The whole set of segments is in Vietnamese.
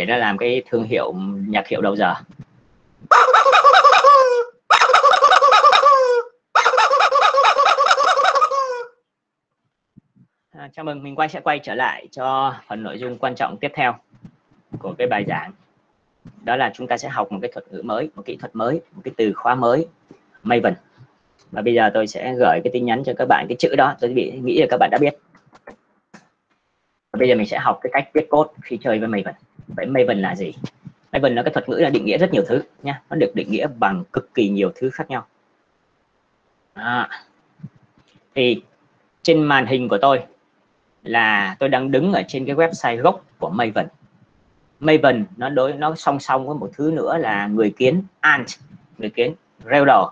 để nó làm cái thương hiệu nhạc hiệu đầu giờ. À, chào mừng mình quay sẽ quay trở lại cho phần nội dung quan trọng tiếp theo của cái bài giảng. Đó là chúng ta sẽ học một cái thuật ngữ mới một kỹ thuật mới một cái từ khóa mới Maven và bây giờ tôi sẽ gửi cái tin nhắn cho các bạn cái chữ đó tôi bị nghĩ là các bạn đã biết. Và bây giờ mình sẽ học cái cách viết code khi chơi với Maven vậy Maven là gì? Maven là cái thuật ngữ là định nghĩa rất nhiều thứ nha. Nó được định nghĩa bằng cực kỳ nhiều thứ khác nhau. À. thì trên màn hình của tôi là tôi đang đứng ở trên cái website gốc của Maven Maven nó đối, nó song song với một thứ nữa là người kiến Ant, người kiến Railroad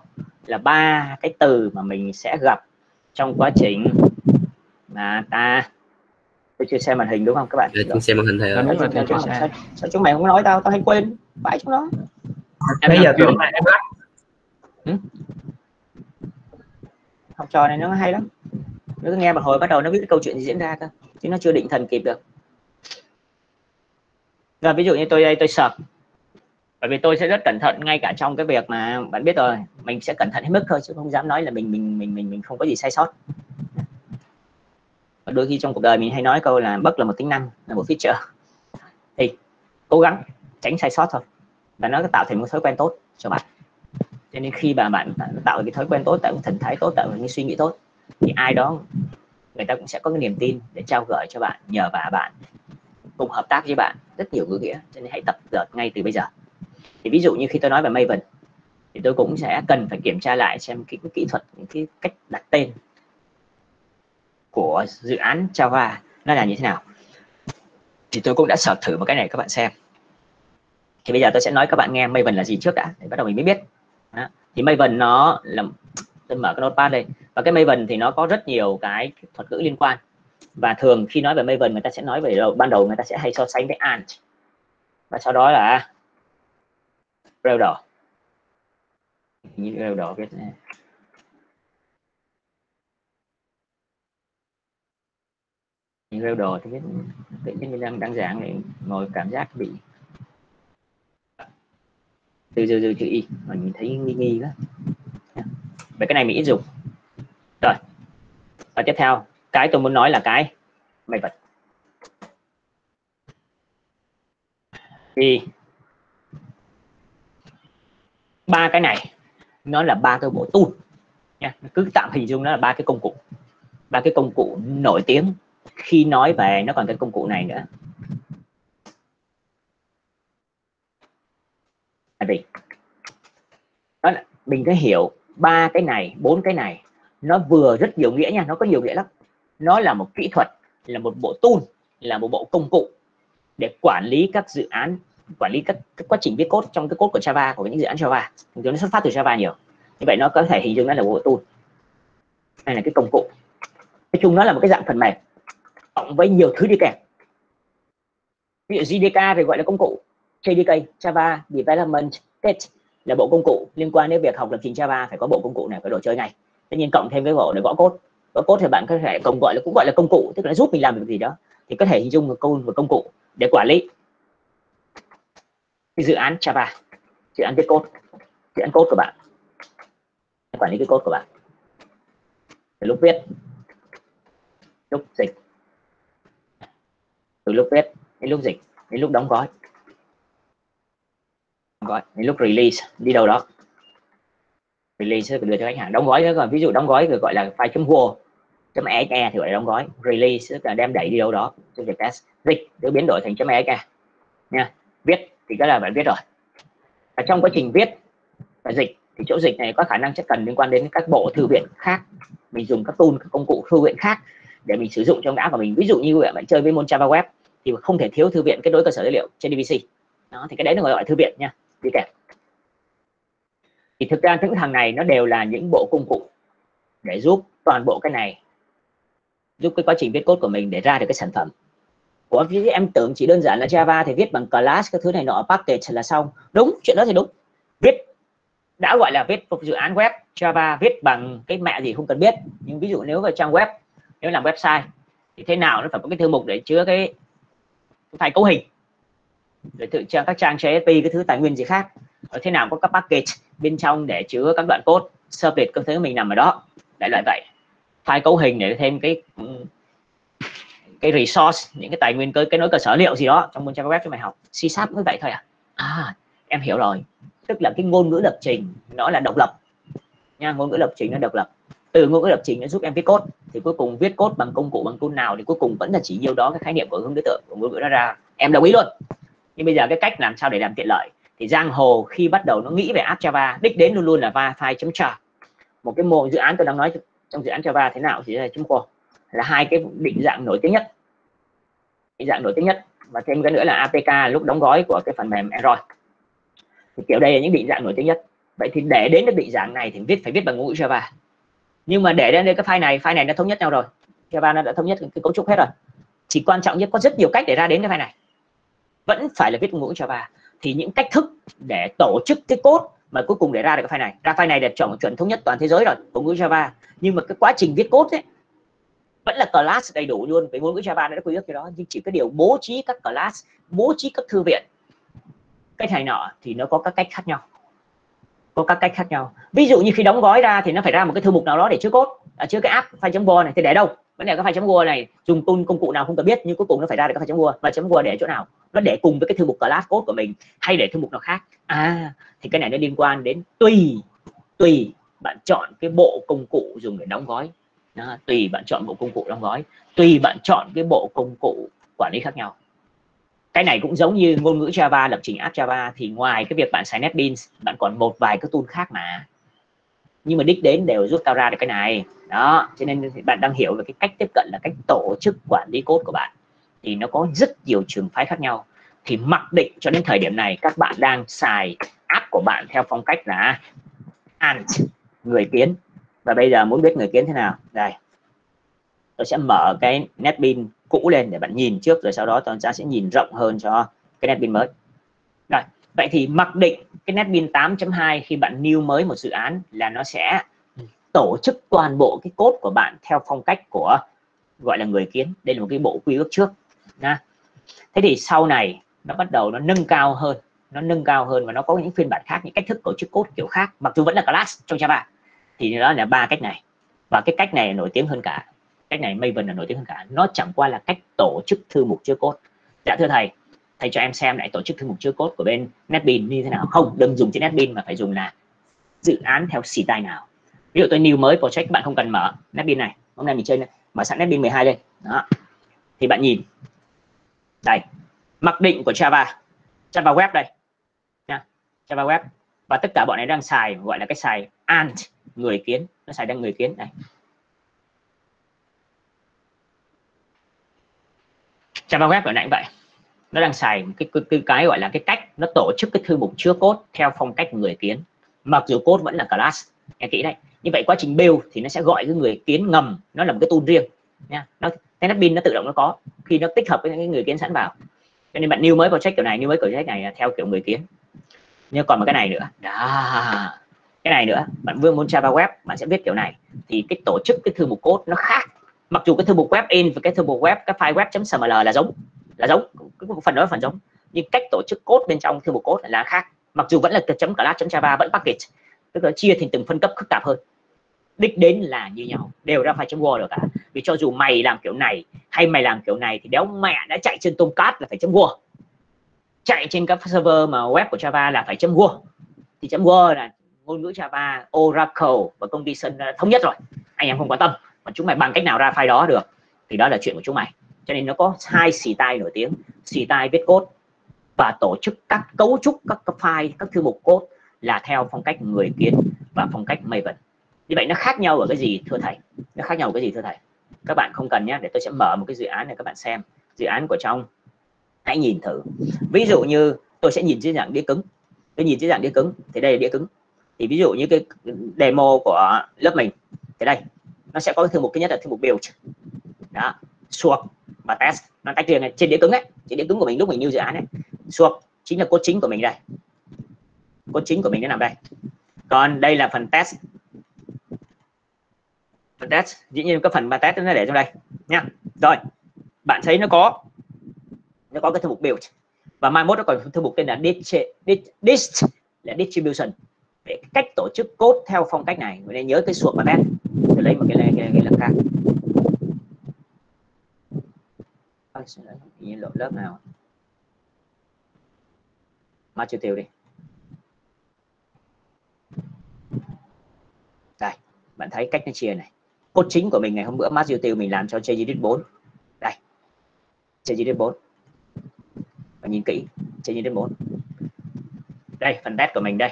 là ba cái từ mà mình sẽ gặp trong quá trình mà ta tôi chưa xem màn hình đúng không các bạn? Dạ, xem màn hình thầy ơi. Đúng rồi, sao, sao, sao chúng mày không nói tao, tao hay quên, bãi chúng nó. Em bây giờ tưởng là em lắc. Học trò này nó hay lắm. Nó nghe một hồi bắt đầu nó biết cái câu chuyện gì diễn ra cơ, chứ nó chưa định thần kịp được. Rồi ví dụ như tôi đây tôi sập bởi vì tôi sẽ rất cẩn thận ngay cả trong cái việc mà bạn biết rồi mình sẽ cẩn thận hết mức thôi chứ không dám nói là mình mình mình mình mình không có gì sai sót và đôi khi trong cuộc đời mình hay nói câu là bất là một tính năng là một feature. Thì cố gắng tránh sai sót thôi. Và nó tạo thành một thói quen tốt cho bạn. Cho nên khi mà bạn tạo cái thói quen tốt tạo cái thần thái tốt tạo cái suy nghĩ tốt thì ai đó người ta cũng sẽ có cái niềm tin để trao gửi cho bạn nhờ vả bạn cùng hợp tác với bạn rất nhiều ngữ nghĩa. Cho nên hãy tập dượt ngay từ bây giờ. Thì ví dụ như khi tôi nói về Maven thì tôi cũng sẽ cần phải kiểm tra lại xem cái, cái kỹ thuật những cái cách đặt tên của dự án Java nó là như thế nào? Thì tôi cũng đã sở thử một cái này các bạn xem. Thì bây giờ tôi sẽ nói các bạn nghe Maven là gì trước đã, để bắt đầu mình mới biết. Đó. thì Maven nó là tôi mở cái notepad đây. Và cái Maven thì nó có rất nhiều cái thuật ngữ liên quan. Và thường khi nói về Maven, người ta sẽ nói về đầu ban đầu người ta sẽ hay so sánh với Ant. Và sau đó là rêu đỏ như rêu đỏ viết này. những rêu đồ thì biết tự nhiên mình đang đang giảng này ngồi cảm giác bị từ từ từ chữ y, mà mình thấy nghi nghi đó vậy cái này mình ít dùng. Rồi, và tiếp theo, cái tôi muốn nói là cái mày vật. Thì ba cái này, nó là ba cái bộ tool nha cứ tạm hình dung nó là ba cái công cụ. Ba cái công cụ nổi tiếng khi nói về nó còn cái công cụ này nữa. Tại vì đó là mình phải hiểu ba cái này bốn cái này nó vừa rất nhiều nghĩa nha nó có nhiều nghĩa lắm. Nó là một kỹ thuật là một bộ tool là một bộ công cụ để quản lý các dự án quản lý các, các quá trình viết code trong cái code của Java của những dự án Java. Thường nó xuất phát từ Java nhiều. Như vậy nó có thể hình dung nó là bộ tool hay là cái công cụ. Nói chung nó là một cái dạng phần mềm cộng với nhiều thứ đi kèm. Ví dụ JDK thì gọi là công cụ JDK Java Development Kit là bộ công cụ liên quan đến việc học lập trình Java, phải có bộ công cụ này, phải đồ chơi này. tất nhiên cộng thêm cái bộ để gõ code. Gõ code thì bạn có thể cộng gọi là, cũng gọi là công cụ, tức là giúp mình làm được gì đó. Thì có thể hình dung một câu một công cụ để quản lý. Cái dự án Java, dự án viết code, dự án code của bạn. Quản lý cái code của bạn. Lúc viết, lúc dịch từ lúc viết đến lúc dịch đến lúc đóng gói. Đóng gói đến lúc release, đi đâu đó. Release đưa cho khách hàng. Đóng gói nữa còn ví dụ đóng gói được gọi là file chấm wo chấm exe e thì gọi là đóng gói. Release tức là đem đẩy đi đâu đó. Cho việc test, dịch được biến đổi thành chấm exe nha, viết thì cái là bạn viết rồi. Và trong quá trình viết và dịch thì chỗ dịch này có khả năng sẽ cần liên quan đến các bộ thư viện khác. Mình dùng các tool, các công cụ thư viện khác để mình sử dụng trong đã của mình. Ví dụ như bạn chơi với môn Java web thì không thể thiếu thư viện kết nối cơ sở dữ liệu trên DVC đó, thì cái đấy nó gọi là thư viện nha, đi kèm. Thì thực ra những thằng này nó đều là những bộ công cụ để giúp toàn bộ cái này, giúp cái quá trình viết code của mình để ra được cái sản phẩm. Của em tưởng chỉ đơn giản là Java thì viết bằng class cái thứ này nọ, package là xong. Đúng, chuyện đó thì đúng. Viết, đã gọi là viết một dự án web, Java viết bằng cái mẹ gì không cần biết. Nhưng ví dụ nếu vào trang web, nếu làm website, thì thế nào nó phải có cái thư mục để chứa cái file cấu hình. Rồi tự trang các trang JSP cái thứ tài nguyên gì khác. Ở thế nào có các package bên trong để chứa các đoạn code service các thứ mình nằm ở đó. Đại loại vậy. File cấu hình để thêm cái cái resource, những cái tài nguyên cơ, cái nối cơ sở liệu gì đó trong môn trang web cho mày học. C sharp mới vậy thôi à? À em hiểu rồi. Tức là cái ngôn ngữ lập trình nó là độc lập. Nha, ngôn ngữ lập trình nó độc lập. Từ ngôn ngữ lập trình nó giúp em viết code thì cuối cùng viết code bằng công cụ, bằng tool nào thì cuối cùng vẫn là chỉ nhiêu đó cái khái niệm của hướng đối tượng, của ngôn ngữ đó ra. Em đồng ý luôn. Nhưng bây giờ cái cách làm sao để làm tiện lợi? Thì giang hồ khi bắt đầu nó nghĩ về app java, đích đến luôn luôn là va file chấm char một cái mô dự án tôi đang nói trong dự án java thế nào thì là chấm co là hai cái định dạng nổi tiếng nhất. Định dạng nổi tiếng nhất. Và thêm cái nữa là apk lúc đóng gói của cái phần mềm android. Thì kiểu đây là những định dạng nổi tiếng nhất. Vậy thì để đến được định dạng này thì viết phải viết bằng ngôn ngữ java nhưng mà để đến đây cái file này file này đã thống nhất nhau rồi. Java nó đã thống nhất cái cấu trúc hết rồi. Chỉ quan trọng nhất có rất nhiều cách để ra đến cái file này. Vẫn phải là viết ngôn ngữ java. Thì những cách thức để tổ chức cái code mà cuối cùng để ra được cái file này. Ra file này đẹp chuẩn chuẩn thống nhất toàn thế giới rồi, ngôn ngữ Java. Nhưng mà cái quá trình viết code ấy, vẫn là class đầy đủ luôn với ngôn ngữ Java nó đã quy ước cái đó. Nhưng chỉ cái điều bố trí các class, bố trí các thư viện cái này nọ thì nó có các cách khác nhau có các cách khác nhau. Ví dụ như khi đóng gói ra thì nó phải ra một cái thư mục nào đó để chứa cốt, à, chứa cái app file.go này. Thì để đâu? Vấn đề cái file.go này dùng tool công cụ nào không cần biết nhưng cuối cùng nó phải ra được cái file.go và .go để chỗ nào? Nó để cùng với cái thư mục class code của mình hay để thư mục nào khác? À thì cái này nó liên quan đến tùy tùy bạn chọn cái bộ công cụ dùng để đóng gói. Đó, tùy bạn chọn bộ công cụ đóng gói tùy bạn chọn cái bộ công cụ quản lý khác nhau cái này cũng giống như ngôn ngữ Java, lập trình app Java, thì ngoài cái việc bạn xài NetBeans bạn còn một vài cái tool khác mà. Nhưng mà đích đến đều giúp tao ra được cái này. Đó, cho nên bạn đang hiểu về cái cách tiếp cận là cách tổ chức quản lý code của bạn. Thì nó có rất nhiều trường phái khác nhau. Thì mặc định cho đến thời điểm này, các bạn đang xài app của bạn theo phong cách là ant người kiến. Và bây giờ muốn biết người kiến thế nào? Đây. Tôi sẽ mở cái netbeans cũ lên để bạn nhìn trước, rồi sau đó tôi sẽ nhìn rộng hơn cho cái netbin mới. Rồi, vậy thì mặc định cái netbeans 8.2 khi bạn new mới một dự án là nó sẽ tổ chức toàn bộ cái cốt của bạn theo phong cách của, gọi là người kiến. Đây là một cái bộ quy ước trước, nha. Thế thì sau này, nó bắt đầu nó nâng cao hơn, nó nâng cao hơn và nó có những phiên bản khác, những cách thức tổ chức cốt kiểu khác. Mặc dù vẫn là class trong Java thì đó là ba cách này. Và cái cách này nổi tiếng hơn cả cách này Maven là nổi tiếng hơn cả. Nó chẳng qua là cách tổ chức thư mục chứa code. Dạ thưa thầy thầy cho em xem lại tổ chức thư mục chứa code của bên NetBeans như thế nào. Không, đừng dùng trên NetBeans mà phải dùng là dự án theo xì tay nào. Ví dụ tôi new mới project, bạn không cần mở NetBeans này. Hôm nay mình chơi này. Mở sẵn NetBeans 12 lên đó. Thì bạn nhìn. Đây. Mặc định của Java. Java web đây. Nha. Java web. Và tất cả bọn này đang xài, gọi là cái xài ant người kiến. Nó xài đang người kiến. Này Java web ở nãy vậy. Nó đang xài cái, cái, cái cái gọi là cái cách nó tổ chức cái thư mục chứa cốt theo phong cách người kiến. Mặc dù cốt vẫn là class nghe kỹ đấy. Như vậy quá trình build thì nó sẽ gọi cái người kiến ngầm nó là một cái tool riêng nha. Nó pin nó tự động nó có khi nó tích hợp với những người kiến sẵn vào. Cho nên bạn new mới project kiểu này new mới project này là theo kiểu người kiến. Nhưng còn một cái này nữa. Đó. Cái này nữa bạn vừa muốn Java web bạn sẽ viết kiểu này. Thì cái tổ chức cái thư mục code nó khác mặc dù cái thư mục web in và cái thư mục web, cái file web.xml là giống là giống, cái phần đó là phần giống. Nhưng cách tổ chức code bên trong thư mục code là khác. Mặc dù vẫn là chấm class.java vẫn package, tức là chia thành từng phân cấp phức tạp hơn. Đích đến là như nhau, đều ra file word được cả. Vì cho dù mày làm kiểu này, hay mày làm kiểu này, thì đéo mẹ đã chạy trên Tomcat là phải chấm word. Chạy trên các server mà web của Java là phải chấm word. Thì chấm word là ngôn ngữ Java, Oracle và công ty Sun thống nhất rồi. Anh em không quan tâm mà chúng mày bằng cách nào ra file đó được? Thì đó là chuyện của chúng mày. Cho nên nó có hai xì tai nổi tiếng. Xì tai viết code và tổ chức các cấu trúc các, các file các thư mục code là theo phong cách người kiến và phong cách Maven như vậy nó khác nhau ở cái gì thưa thầy? Nó khác nhau ở cái gì thưa thầy? Các bạn không cần nhé để tôi sẽ mở một cái dự án này các bạn xem. Dự án của trong. Hãy nhìn thử. Ví dụ như tôi sẽ nhìn dưới dạng đĩa cứng. Tôi nhìn dưới dạng đĩa cứng. Thì đây là đĩa cứng. Thì ví dụ như cái demo của lớp mình. Thì đây nó sẽ có cái thư mục thứ nhất là thư mục build. Đó suộc và test. Nó tách riêng này trên đĩa cứng ấy trên đĩa cứng của mình lúc mình lưu dự án ấy. Suộc chính là cốt chính của mình đây. Cốt chính của mình nó nằm đây. Còn đây là phần test. Phần test dĩ nhiên các phần mà test nó để trong đây nha rồi bạn thấy nó có nó có cái thư mục build. Và mai mốt nó còn thư mục tên là dist, dist là distribution. Để cách tổ chức code theo phong cách này. Nên nhớ cái suộc và test sẽ lấy một cái cái, cái, cái lớp khác. Như lộ lớp nào? Mà chưa tiêu đi. Đây bạn thấy cách nó chia này. Cốt chính của mình ngày hôm bữa mát tiêu mình làm cho JGDit 4 đây JGDit 4 và nhìn kỹ JGDit 4 đây phần test của mình đây.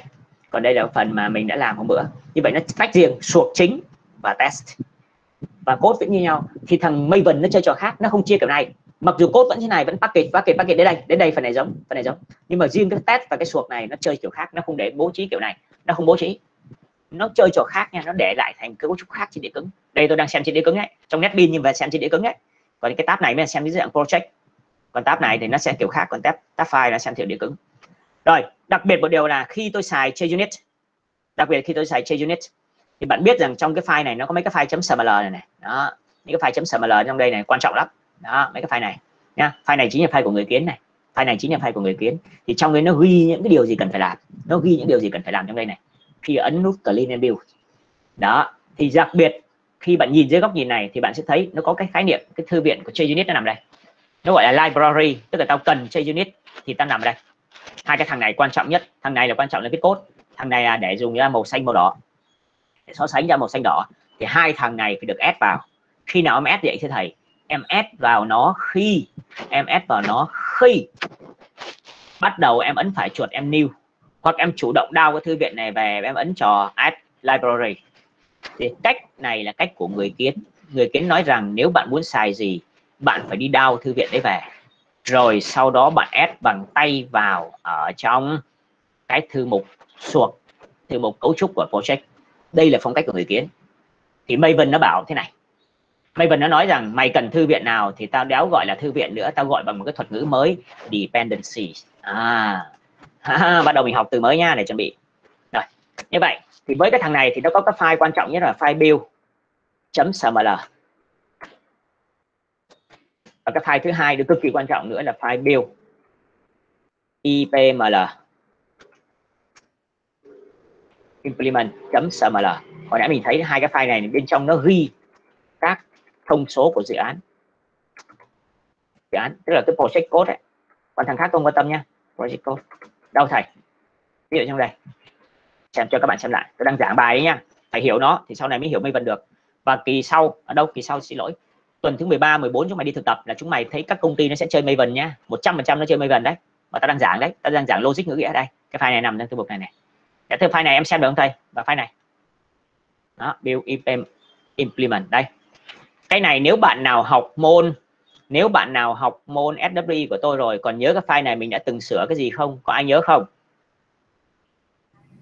Còn đây là phần mà mình đã làm hôm bữa. Như vậy nó tách riêng suộc chính và test. Và code vẫn như nhau. Thì thằng Maven nó chơi trò khác, nó không chia kiểu này. Mặc dù code vẫn thế này, vẫn package package package đến đây. Đến đây phần này giống, phần này giống. Nhưng mà riêng cái test và cái suộc này nó chơi kiểu khác, nó không để bố trí kiểu này. Nó không bố trí. Nó chơi trò khác nha, nó để lại thành cái cấu trúc khác trên đĩa cứng. Đây tôi đang xem trên đĩa cứng ấy. Trong netbin nhưng mà xem trên đĩa cứng ấy. Còn cái tab này mới là xem dưới dạng project. Còn tab này thì nó sẽ kiểu khác, còn tab tab file là xem theo đĩa cứng. Rồi, đặc biệt một điều là khi tôi xài JUnit đặc biệt khi tôi xài JUnit thì bạn biết rằng trong cái file này nó có mấy cái file .sml này này đó những cái file .sml trong đây này, quan trọng lắm. Đó, mấy cái file này, nha. File này chính là file của người kiến này. File này chính là file của người kiến. Thì trong đây nó ghi những cái điều gì cần phải làm. Nó ghi những điều gì cần phải làm trong đây này. Khi ấn nút clean and build. Đó, thì đặc biệt khi bạn nhìn dưới góc nhìn này thì bạn sẽ thấy nó có cái khái niệm, cái thư viện của JUnit nó nằm đây. Nó gọi là library, tức là tao cần JUnit thì tao nằm ở đây. Hai cái thằng này quan trọng nhất. Thằng này là quan trọng là cái code. Thằng này là để dùng là màu xanh, màu đỏ để so sánh ra màu xanh đỏ. Thì hai thằng này phải được ép vào. Khi nào em ép vậy thưa thầy, em ép vào nó khi, em ép vào nó khi. Bắt đầu em ấn phải chuột em new hoặc em chủ động đao cái thư viện này về, em ấn trò add library. Thì cách này là cách của người kiến. Người kiến nói rằng nếu bạn muốn xài gì, bạn phải đi đao thư viện đấy về. Rồi sau đó bạn ép bằng tay vào ở trong cái thư mục suộc, thư mục cấu trúc của project đây là phong cách của người kiến. Thì Maven nó bảo thế này. Maven nó nói rằng, mày cần thư viện nào thì tao đéo gọi là thư viện nữa, tao gọi bằng một cái thuật ngữ mới, dependency. À bắt đầu mình học từ mới nha, để chuẩn bị. Rồi, như vậy, thì với cái thằng này thì nó có cái file quan trọng nhất là file build .xml. Và cái file thứ hai được cực kỳ quan trọng nữa là file build ipml implement.sml hồi nãy mình thấy hai cái file này, bên trong nó ghi các thông số của dự án. Dự án, tức là cái project code ấy. còn thằng khác không quan tâm nha. Project code. Đâu thầy? Ví dụ trong đây. Xem cho các bạn xem lại. Tôi đang giảng bài đấy nha. Phải hiểu nó, thì sau này mới hiểu Maven được. Và kỳ sau, ở đâu? Kỳ sau, xin lỗi. Tuần thứ 13 14 chúng mày đi thực tập là chúng mày thấy các công ty nó sẽ chơi Maven nhá 100% nó chơi Maven đấy. Mà ta đang giảng đấy. Ta đang giảng logic ngữ nghĩa đây. Cái file này nằm trong thư mục này này cái thư file này em xem được không thầy? Và file này. Đó build implement đây. Cái này nếu bạn nào học môn nếu bạn nào học môn SW của tôi rồi còn nhớ cái file này mình đã từng sửa cái gì không? Có ai nhớ không?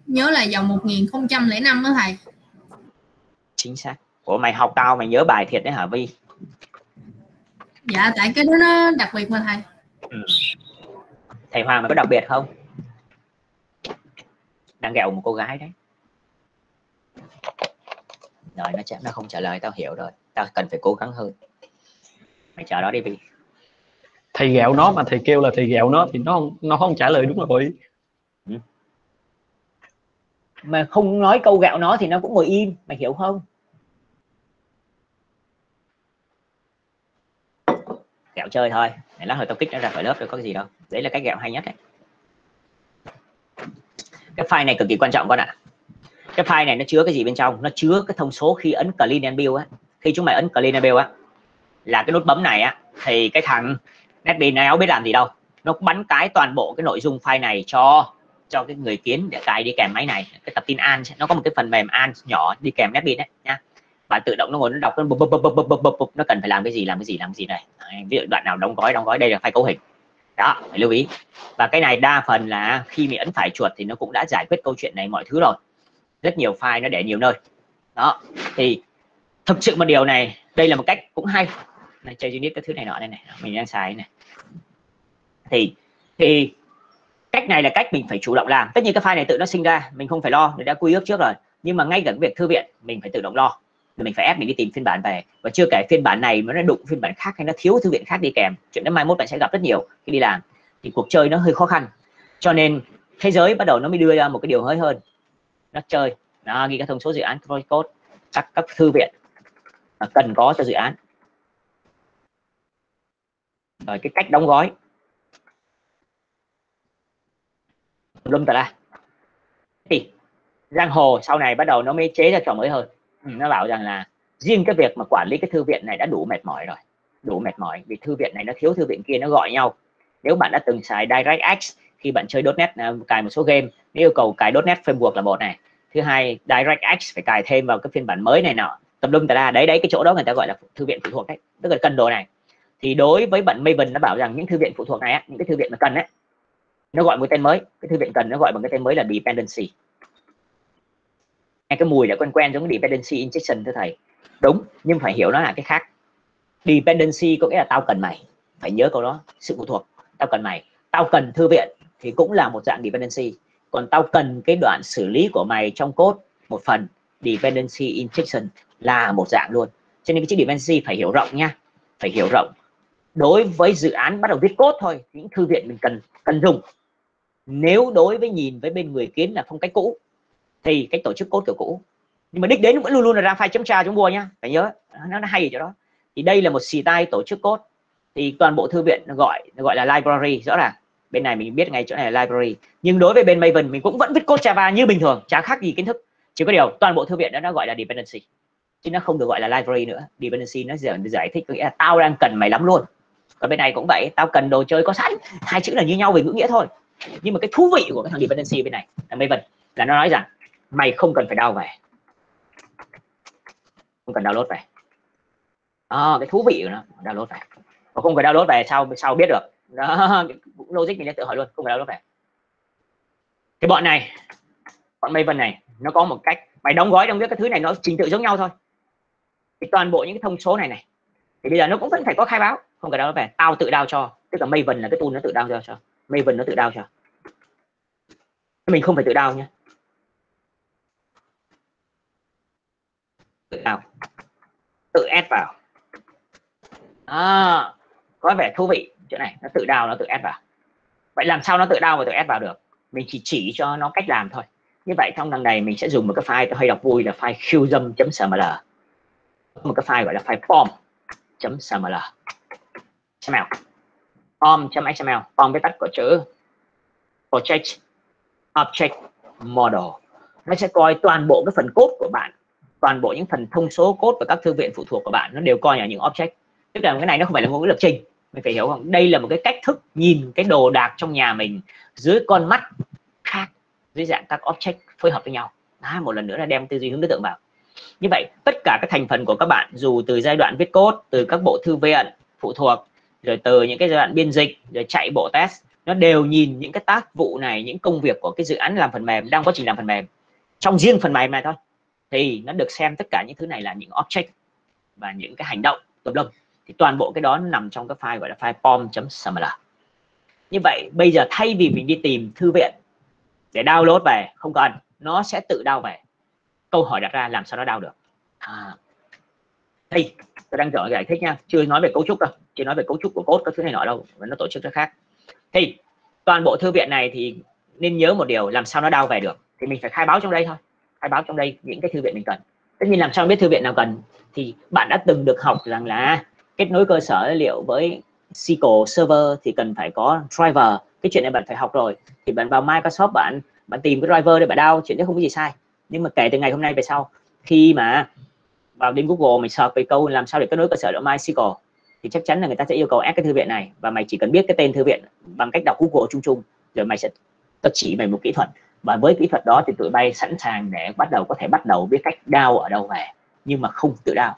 Nhớ là dòng 1005 đó thầy. Chính xác. Của mày học tao mày nhớ bài thiệt đấy hả Vi? Dạ tại cái đó nó đặc biệt mà thầy. Ừ. thầy Hoàng mày có đặc biệt không đang ghẹo một cô gái đấy. Rồi nó chắc nó không trả lời tao hiểu rồi. Tao cần phải cố gắng hơn. Mày chờ đó đi vì thầy ghẹo nó mà thầy kêu là thầy ghẹo nó thì nó không nó không trả lời đúng rồi ừ. mà không nói câu gẹo nó thì nó cũng ngồi im mày hiểu không? Gẹo chơi thôi. Để lát hồi tao kích nó ra khỏi lớp rồi có cái gì đâu. Đấy là cách gẹo hay nhất đấy cái file này cực kỳ quan trọng con ạ cái file này nó chứa cái gì bên trong nó chứa cái thông số khi ấn clean and build á khi chúng mày ấn clean and build á là cái nút bấm này á thì cái thằng NetBeans nó biết làm gì đâu nó bắn cái toàn bộ cái nội dung file này cho cho cái người kiến để cài đi kèm máy này cái tập tin an nó có một cái phần mềm an nhỏ đi kèm NetBeans đấy nha và tự động nó ngồi nó đọc nó, bập bập bập bập bập bập, nó cần phải làm cái gì làm cái gì làm cái gì này ví dụ đoạn nào đóng gói đóng gói đây là file cấu hình đó, phải lưu ý. Và cái này đa phần là khi mình ấn phải chuột thì nó cũng đã giải quyết câu chuyện này mọi thứ rồi. Rất nhiều file nó để nhiều nơi. Đó, thì thực sự một điều này, đây là một cách cũng hay. Này, chơi unit cái thứ này nọ đây này, mình đang xài này. Thì thì cách này là cách mình phải chủ động làm. Tất nhiên cái file này tự nó sinh ra, mình không phải lo mình đã quy ước trước rồi. Nhưng mà ngay cả việc thư viện, mình phải tự động lo thì mình phải ép mình đi tìm phiên bản về. Và chưa kể phiên bản này nó đụng phiên bản khác hay nó thiếu thư viện khác đi kèm, chuyện đó mai mốt bạn sẽ gặp rất nhiều khi đi làm. Thì cuộc chơi nó hơi khó khăn. Cho nên thế giới bắt đầu nó mới đưa ra một cái điều hơi hơn. Nó chơi, nó ghi các thông số dự án code, các các thư viện cần có cho dự án. Rồi cái cách đóng gói. Lâm tà la. Thì giang hồ sau này bắt đầu nó mới chế ra trò mới hơn. Ừ, nó bảo rằng là riêng cái việc mà quản lý cái thư viện này đã đủ mệt mỏi rồi đủ mệt mỏi vì thư viện này nó thiếu thư viện kia nó gọi nhau. Nếu bạn đã từng xài DirectX khi bạn chơi .NET uh, cài một số game nếu yêu cầu cài .NET framework là một này. Thứ hai DirectX phải cài thêm vào cái phiên bản mới này nọ. Tập lum tà la đấy đấy cái chỗ đó người ta gọi là thư viện phụ thuộc đấy tức là cần đồ này. Thì đối với bạn Maven nó bảo rằng những thư viện phụ thuộc này á, những cái thư viện mà cần ấy nó gọi một tên mới. Cái thư viện cần nó gọi bằng cái tên mới là dependency nghe cái mùi đã quen quen giống cái dependency injection thưa thầy. Đúng, nhưng phải hiểu nó là cái khác. Dependency có nghĩa là tao cần mày. Phải nhớ câu đó, sự phụ thuộc. Tao cần mày. Tao cần thư viện thì cũng là một dạng dependency. Còn tao cần cái đoạn xử lý của mày trong code, một phần, dependency injection là một dạng luôn. Cho nên cái chữ dependency phải hiểu rộng nha. Phải hiểu rộng. Đối với dự án bắt đầu viết code thôi, những thư viện mình cần cần dùng. Nếu đối với nhìn với bên người kiến là phong cách cũ thì cách tổ chức cốt kiểu cũ. Nhưng mà đích đến vẫn luôn luôn là ra file chấm tra chúng mua nhá. Phải nhớ nó, nó hay ở chỗ đó. Thì đây là một xì tay tổ chức cốt thì toàn bộ thư viện nó gọi gọi là library rõ ràng. Bên này mình biết ngay chỗ này là library. Nhưng đối với bên Maven mình cũng vẫn viết code Java như bình thường chả khác gì kiến thức. Chỉ có điều toàn bộ thư viện đó nó gọi là dependency. Chứ nó không được gọi là library nữa. Dependency nó giải, giải thích có nghĩa là tao đang cần mày lắm luôn. Còn bên này cũng vậy tao cần đồ chơi có sẵn. Hai chữ là như nhau về ngữ nghĩa thôi. Nhưng mà cái thú vị của cái thằng dependency bên này là Maven là nó nói rằng mày không cần phải đau về. Không cần download về. À, cái thú vị của nó download về. Mà không phải download về sao sao biết được? Đó logic mình sẽ tự hỏi luôn không phải download về. Thì bọn này bọn Maven này nó có một cách mày đóng gói trong cái thứ này nó trình tự giống nhau thôi. Thì toàn bộ những cái thông số này này. Thì bây giờ nó cũng vẫn phải có khai báo không cần download về. Tao tự đao cho tức là Maven là cái tool nó tự đao cho. Cho Maven nó tự đao cho. Mình không phải tự đao nhé tự nào tự add vào. À, có vẻ thú vị. Chỗ này nó tự đào nó tự add vào. Vậy làm sao nó tự đào và tự add vào được? Mình chỉ chỉ cho nó cách làm thôi. Như vậy trong lần này mình sẽ dùng một cái file tôi hay đọc vui là file qdom.sml một cái file gọi là file pom.sml xml. Pom.xml pom viết tắt của chữ project object model. Nó sẽ coi toàn bộ cái phần cốt của bạn toàn bộ những phần thông số code và các thư viện phụ thuộc của bạn nó đều coi là những object. Tức là cái này nó không phải là ngôn ngữ lập trình. Mình phải hiểu không? Đây là một cái cách thức nhìn cái đồ đạc trong nhà mình dưới con mắt khác dưới dạng các object phối hợp với nhau. À, một lần nữa là đem tư duy hướng đối tượng vào. Như vậy tất cả các thành phần của các bạn dù từ giai đoạn viết code từ các bộ thư viện phụ thuộc rồi từ những cái giai đoạn biên dịch rồi chạy bộ test nó đều nhìn những cái tác vụ này những công việc của cái dự án làm phần mềm đang quá trình làm phần mềm trong riêng phần mềm này thôi thì nó được xem tất cả những thứ này là những object và những cái hành động tùm lum. Thì toàn bộ cái đó nằm trong cái file gọi là file pom.xml như vậy bây giờ thay vì mình đi tìm thư viện để download về không cần nó sẽ tự download về. Câu hỏi đặt ra làm sao nó download được? À, đây tôi đang chọn giải thích nha. Chưa nói về cấu trúc đâu chưa nói về cấu trúc của code các thứ này nọ đâu nó tổ chức nó khác. Thì toàn bộ thư viện này thì nên nhớ một điều làm sao nó đau về được? Thì mình phải khai báo trong đây thôi khai báo trong đây những cái thư viện mình cần. Tất nhiên làm sao biết thư viện nào cần? Thì bạn đã từng được học rằng là kết nối cơ sở liệu với SQL Server thì cần phải có driver. Cái chuyện này bạn phải học rồi. Thì bạn vào Microsoft bạn bạn tìm cái driver để bạn đau chuyện đó không có gì sai. Nhưng mà kể từ ngày hôm nay về sau, khi mà vào đến Google mình search về câu làm sao để kết nối cơ sở độ MySQL, thì chắc chắn là người ta sẽ yêu cầu add cái thư viện này. Và mày chỉ cần biết cái tên thư viện bằng cách đọc Google chung chung rồi mày sẽ tao chỉ mày một kỹ thuật và với kỹ thuật đó thì tụi bay sẵn sàng để bắt đầu có thể bắt đầu biết cách đau ở đâu về nhưng mà không tự đau.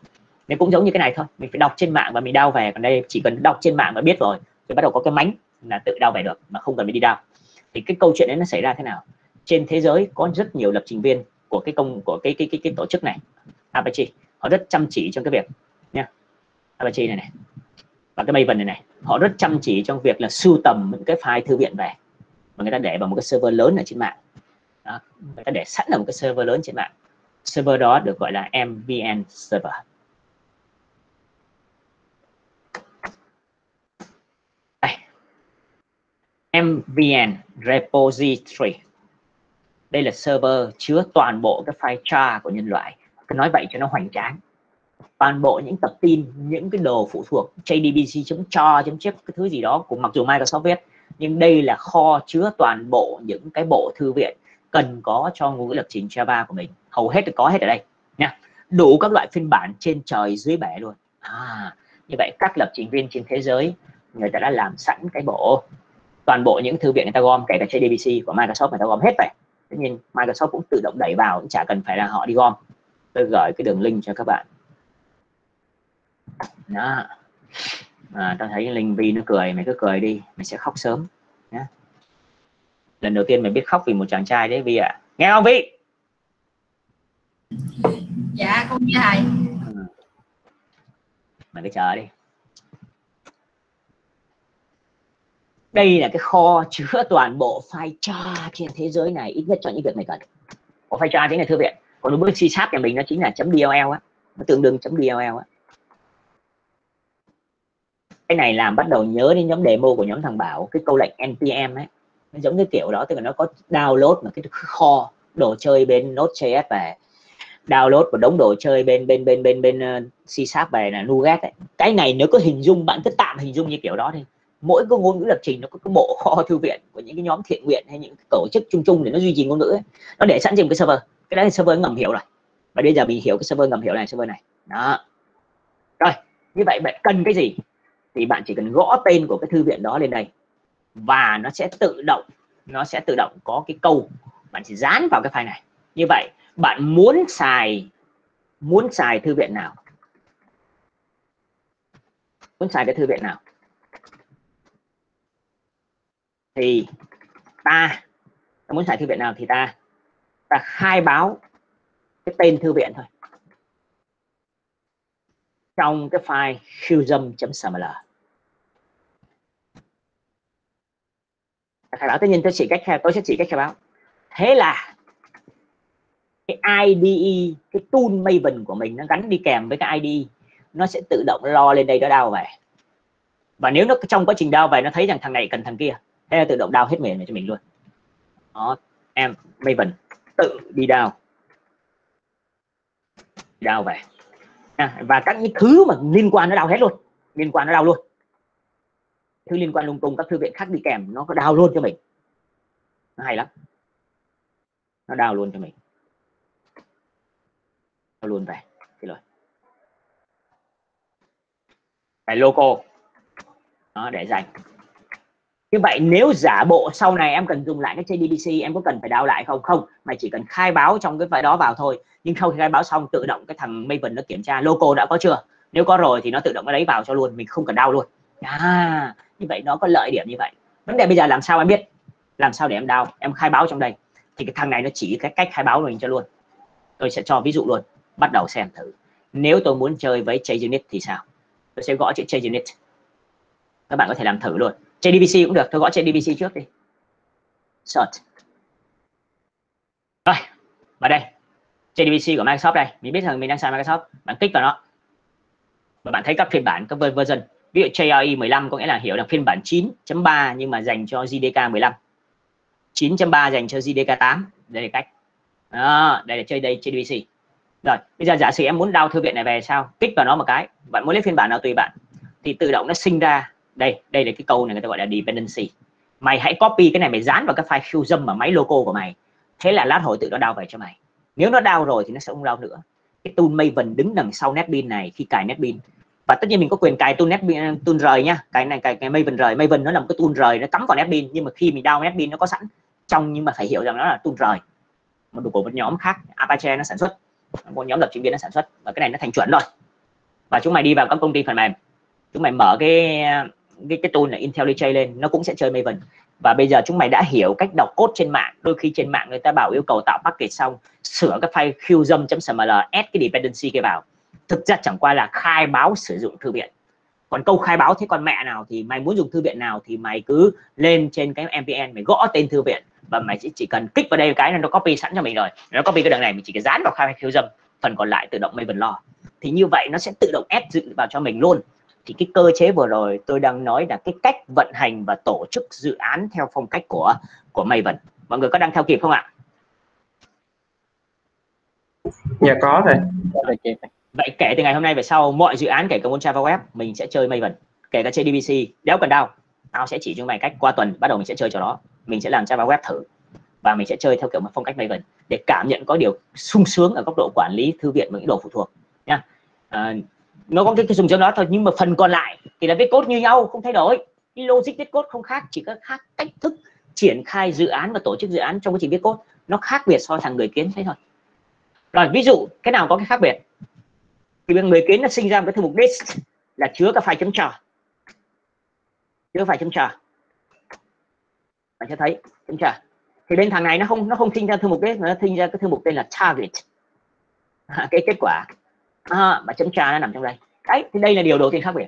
Nên cũng giống như cái này thôi mình phải đọc trên mạng và mình đau về. Còn đây chỉ cần đọc trên mạng và biết rồi thì bắt đầu có cái mánh là tự đau về được mà không cần phải đi đau. Thì cái câu chuyện đấy nó xảy ra thế nào? Trên thế giới có rất nhiều lập trình viên của cái công của cái cái cái, cái tổ chức này. Apache họ rất chăm chỉ trong cái việc nha. Apache này này và cái Maven này này họ rất chăm chỉ trong việc là sưu tầm những cái file thư viện về và người ta để vào một cái server lớn ở trên mạng đó. người ta để sẵn ở một cái server lớn trên mạng. Server đó được gọi là MVN server. Đây, MVN repository. Đây là server chứa toàn bộ các file char của nhân loại. Cứ nói vậy cho nó hoành tráng. Toàn bộ những tập tin những cái đồ phụ thuộc jdbc cho chép cái thứ gì đó của mặc dù Microsoft viết nhưng đây là kho chứa toàn bộ những cái bộ thư viện cần có cho ngôn ngữ lập trình Java của mình. Hầu hết có hết ở đây nha. Đủ các loại phiên bản trên trời dưới bể luôn. À, như vậy các lập trình viên trên thế giới người ta đã làm sẵn cái bộ toàn bộ những thư viện người ta gom kể cả JDBC của Microsoft người ta gom hết vậy. Tất nhiên Microsoft cũng tự động đẩy vào cũng chả cần phải là họ đi gom. Tôi gửi cái đường link cho các bạn. Đó. À, tao thấy linh vi nó cười mày cứ cười đi mày sẽ khóc sớm lần đầu tiên mày biết khóc vì một chàng trai đấy vi ạ. À. nghe không vi? Dạ con nghe thầy. Ừ. mày cứ chờ đi. Đây là cái kho chứa toàn bộ file char trên thế giới này ít nhất cho những việc này cần. Có file char chính là thư viện. Còn đối với C sharp nhà mình nó chính là chấm .dll á. Nó tương đương chấm .dll á. Cái này làm bắt đầu nhớ đến nhóm demo của nhóm thằng Bảo cái câu lệnh npm ấy nó giống cái kiểu đó, tức là nó có download một cái kho đồ chơi bên Node.js về. Download một đống đồ chơi bên bên bên bên bên ờ, C Sharp về là Nougat ấy. cái này nếu có hình dung, bạn cứ tạm hình dung như kiểu đó đi. Mỗi cái ngôn ngữ lập trình nó có cái bộ kho thư viện của những cái nhóm thiện nguyện hay những cái tổ chức chung chung để nó duy trì ngôn ngữ ấy. nó để sẵn trên cái server. Cái đấy là server ngầm hiểu rồi. Và bây giờ mình hiểu cái server ngầm hiểu này server này. Đó. Rồi, như vậy bạn cần cái gì? Thì bạn chỉ cần gõ tên của cái thư viện đó lên đây và nó sẽ tự động nó sẽ tự động có cái câu bạn chỉ dán vào cái file này. Như vậy bạn muốn xài muốn xài thư viện nào? Muốn xài cái thư viện nào? Thì ta, ta muốn xài thư viện nào thì ta ta khai báo cái tên thư viện thôi. Trong cái file qsum.xml khai báo tất nhiên tôi chỉ cách khai tôi sẽ chỉ cách khai báo. Thế là cái IDE cái tool Maven của mình nó gắn đi kèm với cái IDE nó sẽ tự động lo lên đây nó đào về. Và nếu nó trong quá trình đào về nó thấy rằng thằng này cần thằng kia thế là tự động đào hết miền cho mình luôn. Đó em Maven tự đi đào đào về. À, và các những thứ mà liên quan nó đào hết luôn liên quan nó đào luôn thứ liên quan lung tung, các thư viện khác đi kèm, nó có đào luôn cho mình. Nó hay lắm. Nó đào luôn cho mình. Đào luôn về. Xin lỗi. Phải loco nó để dành. Như vậy, nếu giả bộ sau này em cần dùng lại cái JDBC em có cần phải đào lại không? Không mày chỉ cần khai báo trong cái file đó vào thôi. Nhưng sau khi khai báo xong, tự động cái thằng Maven nó kiểm tra loco đã có chưa? Nếu có rồi thì nó tự động nó lấy vào cho luôn, mình không cần đau luôn. À như vậy nó có lợi điểm như vậy. Vấn đề bây giờ làm sao em biết? Làm sao để em đau em khai báo trong đây? Thì cái thằng này nó chỉ cái cách khai báo mình cho luôn. Tôi sẽ cho ví dụ luôn, bắt đầu xem thử. Nếu tôi muốn chơi với JUnit thì sao? Tôi sẽ gõ chữ JUnit các bạn có thể làm thử luôn. JDBC cũng được, tôi gõ JDBC trước đi. Search. Rồi, vào đây. JDBC của Microsoft đây. Mình biết rằng mình đang xài Microsoft. Bạn kích vào nó. Và bạn thấy các phiên bản, các version ví dụ JRE 15 có nghĩa là hiểu là phiên bản 9.3 nhưng mà dành cho JDK 15 9.3 dành cho JDK 8 đây là cách. Đó, đây là chơi đây JDBC rồi bây giờ giả sử em muốn đau thư viện này về sao? Kích vào nó một cái. Bạn muốn lấy phiên bản nào tùy bạn. Thì tự động nó sinh ra. Đây đây là cái câu này người ta gọi là dependency. Mày hãy copy cái này mày dán vào cái file fusion mà máy logo của mày. Thế là lát hồi tự nó đau về cho mày. Nếu nó đau rồi thì nó sẽ không đau nữa. Cái tool Maven đứng đằng sau netbean này khi cài netbean và tất nhiên mình có quyền cài tool NetBeans tool rời nha. Cái này cài cái Maven rời. Maven nó là một cái tool rời, nó cắm vào NetBeans nhưng mà khi mình download NetBeans nó có sẵn. Trong, nhưng mà phải hiểu rằng nó là tool rời. Một của một nhóm khác, Apache nó sản xuất. Một nhóm lập trình viên nó sản xuất. Và cái này nó thành chuẩn rồi. Và chúng mày đi vào các công ty phần mềm. Chúng mày mở cái cái cái tool là IntelliJ lên. Nó cũng sẽ chơi Maven. Và bây giờ chúng mày đã hiểu cách đọc code trên mạng. Đôi khi trên mạng người ta bảo yêu cầu tạo package xong, sửa cái file qsum.sml add cái dependency kia vào thực ra chẳng qua là khai báo sử dụng thư viện. Còn câu khai báo thế con mẹ nào thì mày muốn dùng thư viện nào thì mày cứ lên trên cái MPN mày gõ tên thư viện và mày chỉ, chỉ cần kích vào đây cái nó copy sẵn cho mình rồi. Nó copy cái đường này mình chỉ cần dán vào file qsum phần còn lại tự động Maven lo. Thì như vậy nó sẽ tự động add dự vào cho mình luôn. Thì cái cơ chế vừa rồi tôi đang nói là cái cách vận hành và tổ chức dự án theo phong cách của của Maven mọi người có đang theo kịp không ạ? Dạ có thầy vậy kể từ ngày hôm nay về sau mọi dự án kể cả môn Java web mình sẽ chơi Maven kể cả chơi DBC đéo cần đau tao sẽ chỉ cho mày cách qua tuần bắt đầu mình sẽ chơi cho nó mình sẽ làm Java web thử. Và mình sẽ chơi theo kiểu một phong cách Maven để cảm nhận có điều sung sướng ở góc độ quản lý thư viện và những đồ phụ thuộc nha à, nó có cái, cái dùng cho nó thôi nhưng mà phần còn lại thì là viết code như nhau không thay đổi. Cái logic viết code không khác chỉ có khác cách thức triển khai dự án và tổ chức dự án trong quá trình viết code. Nó khác biệt so thằng người kiến thế thôi. Rồi ví dụ cái nào có cái khác biệt? Người kiến nó sinh ra một cái thư mục disk là chứa các file chấm trò chứa file chấm trò bạn sẽ thấy chấm trò thì bên thằng này nó không nó không sinh ra thư mục list mà nó sinh ra cái thư mục tên là target. À, cái kết quả. À, mà chấm tra nó nằm trong đây. Đấy thì đây là điều đầu tiên khác biệt.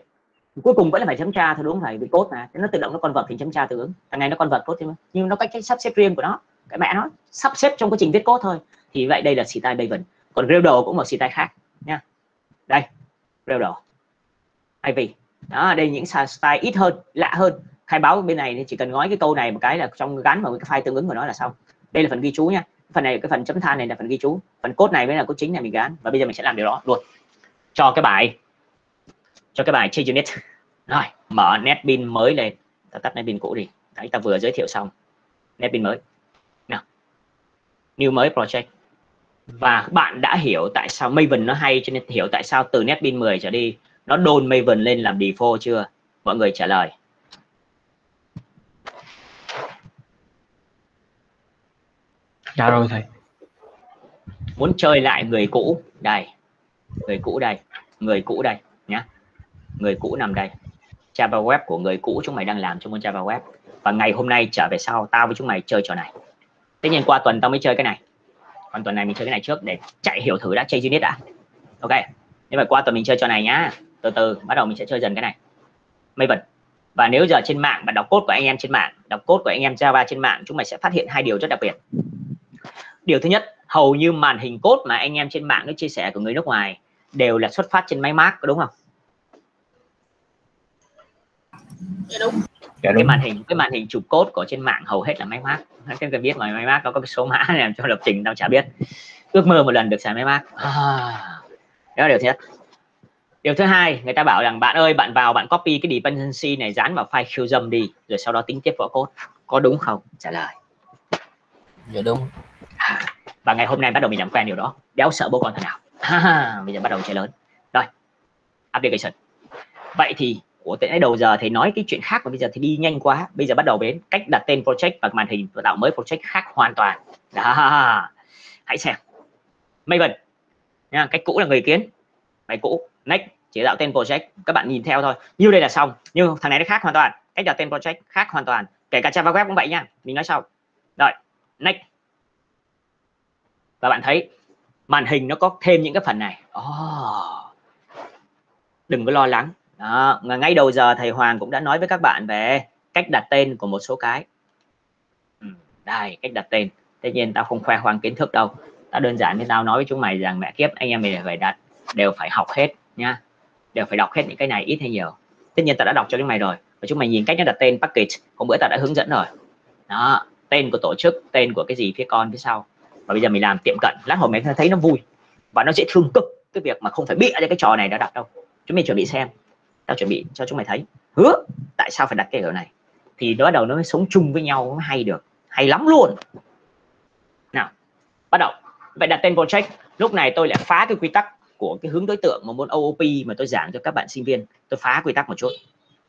Cuối cùng vẫn là phải chấm tra thôi đúng phải vì cốt mà. Nó tự động nó con vật thì chấm tra tương ứng. Thằng này nó con vật cốt nhưng nó cách cách sắp xếp riêng của nó. Cái mẹ nó sắp xếp trong quá trình viết cốt thôi. Thì vậy đây là style Maven còn Gradle cũng một tai khác nha đây Gradle iv đó đây những style ít hơn, lạ hơn. Khai báo bên này thì chỉ cần nói cái câu này một cái là trong gắn vào cái file tương ứng của nó là xong. Đây là phần ghi chú nha. Phần này, cái phần chấm than này là phần ghi chú. Phần cốt này mới là cốt chính này mình gắn và bây giờ mình sẽ làm điều đó. Luôn. Cho cái bài, cho cái bài change unit. Rồi, mở netbin mới lên. Ta tắt netbin cũ đi. Đấy, ta vừa giới thiệu xong. Netbin mới. Nào. New mới project và bạn đã hiểu tại sao Maven nó hay cho nên hiểu tại sao từ netbin 10 trở đi nó đôn Maven lên làm default chưa? Mọi người trả lời. Dạ rồi thầy. Muốn chơi lại người cũ đây. Người cũ đây. Người cũ đây nhé người cũ nằm đây. Java web của người cũ chúng mày đang làm trong môn Java web. Và ngày hôm nay trở về sau tao với chúng mày chơi trò này. Tất nhiên qua tuần tao mới chơi cái này còn tuần này mình chơi cái này trước để chạy hiểu thử đã, chơi unit đã. Ok như vậy qua tuần mình chơi trò này nhá. Từ từ, bắt đầu mình sẽ chơi dần cái này. Maven. Và nếu giờ trên mạng bạn đọc cốt của anh em trên mạng, đọc cốt của anh em Java trên mạng, chúng mày sẽ phát hiện hai điều rất đặc biệt. Điều thứ nhất, hầu như màn hình cốt mà anh em trên mạng nó chia sẻ của người nước ngoài đều là xuất phát trên máy Mac đúng không? Dạ đúng. Dạ. Cái màn hình cái màn hình chụp code của trên mạng hầu hết là máy Mac. Cái cần biết mà máy Mac nó có cái số mã làm cho lập trình tao chả biết. Ước mơ một lần được xài máy Mac. À, đó là điều thứ nhất. Điều thứ hai, người ta bảo rằng bạn ơi, bạn vào bạn copy cái dependency này dán vào file khiêu dâm đi, rồi sau đó tính tiếp vào code. Có đúng không? Trả lời. Dạ đúng. À, và ngày hôm nay bắt đầu mình làm quen điều đó. Đéo sợ bố con thằng nào bây giờ bắt đầu chơi lớn rồi application vậy thì của tới đầu giờ thì nói cái chuyện khác mà bây giờ thì đi nhanh quá. Bây giờ bắt đầu đến cách đặt tên project và màn hình tạo mới project khác hoàn toàn. Đó. Hãy xem. Maven nha, cách cũ là người kiến. Bài cũ. Next chỉ tạo tên project. Các bạn nhìn theo thôi. Như đây là xong. Nhưng thằng này nó khác hoàn toàn. Cách đặt tên project khác hoàn toàn. Kể cả Java web cũng vậy nha. Mình nói sau. Rồi next. Và bạn thấy, màn hình nó có thêm những cái phần này. Oh. đừng có lo lắng đó. ngay đầu giờ thầy Hoàng cũng đã nói với các bạn về cách đặt tên của một số cái. Ừ, đây cách đặt tên. Tất nhiên tao không khoe khoang kiến thức đâu. Tao đơn giản như tao nói với chúng mày rằng mẹ kiếp anh em mình phải đặt đều phải học hết nha đều phải đọc hết những cái này ít hay nhiều. Tất nhiên tao đã đọc cho chúng mày rồi. Và chúng mày nhìn cách nó đặt tên package. Hôm bữa tao đã hướng dẫn rồi. Đó tên của tổ chức tên của cái gì phía con phía sau. Và bây giờ mình làm tiệm cận. Lát hồi mình thấy nó vui. Và nó dễ thương cực. Cái việc mà không phải bịa ra cái trò này đã đặt đâu. Chúng mình chuẩn bị xem tao chuẩn bị cho chúng mày thấy. Hứa tại sao phải đặt cái kiểu này? Thì đó đầu nó mới sống chung với nhau mới hay được. Hay lắm luôn. Nào bắt đầu. Vậy đặt tên project lúc này tôi lại phá cái quy tắc của cái hướng đối tượng mà muốn OOP mà tôi giảng cho các bạn sinh viên. Tôi phá quy tắc một chút.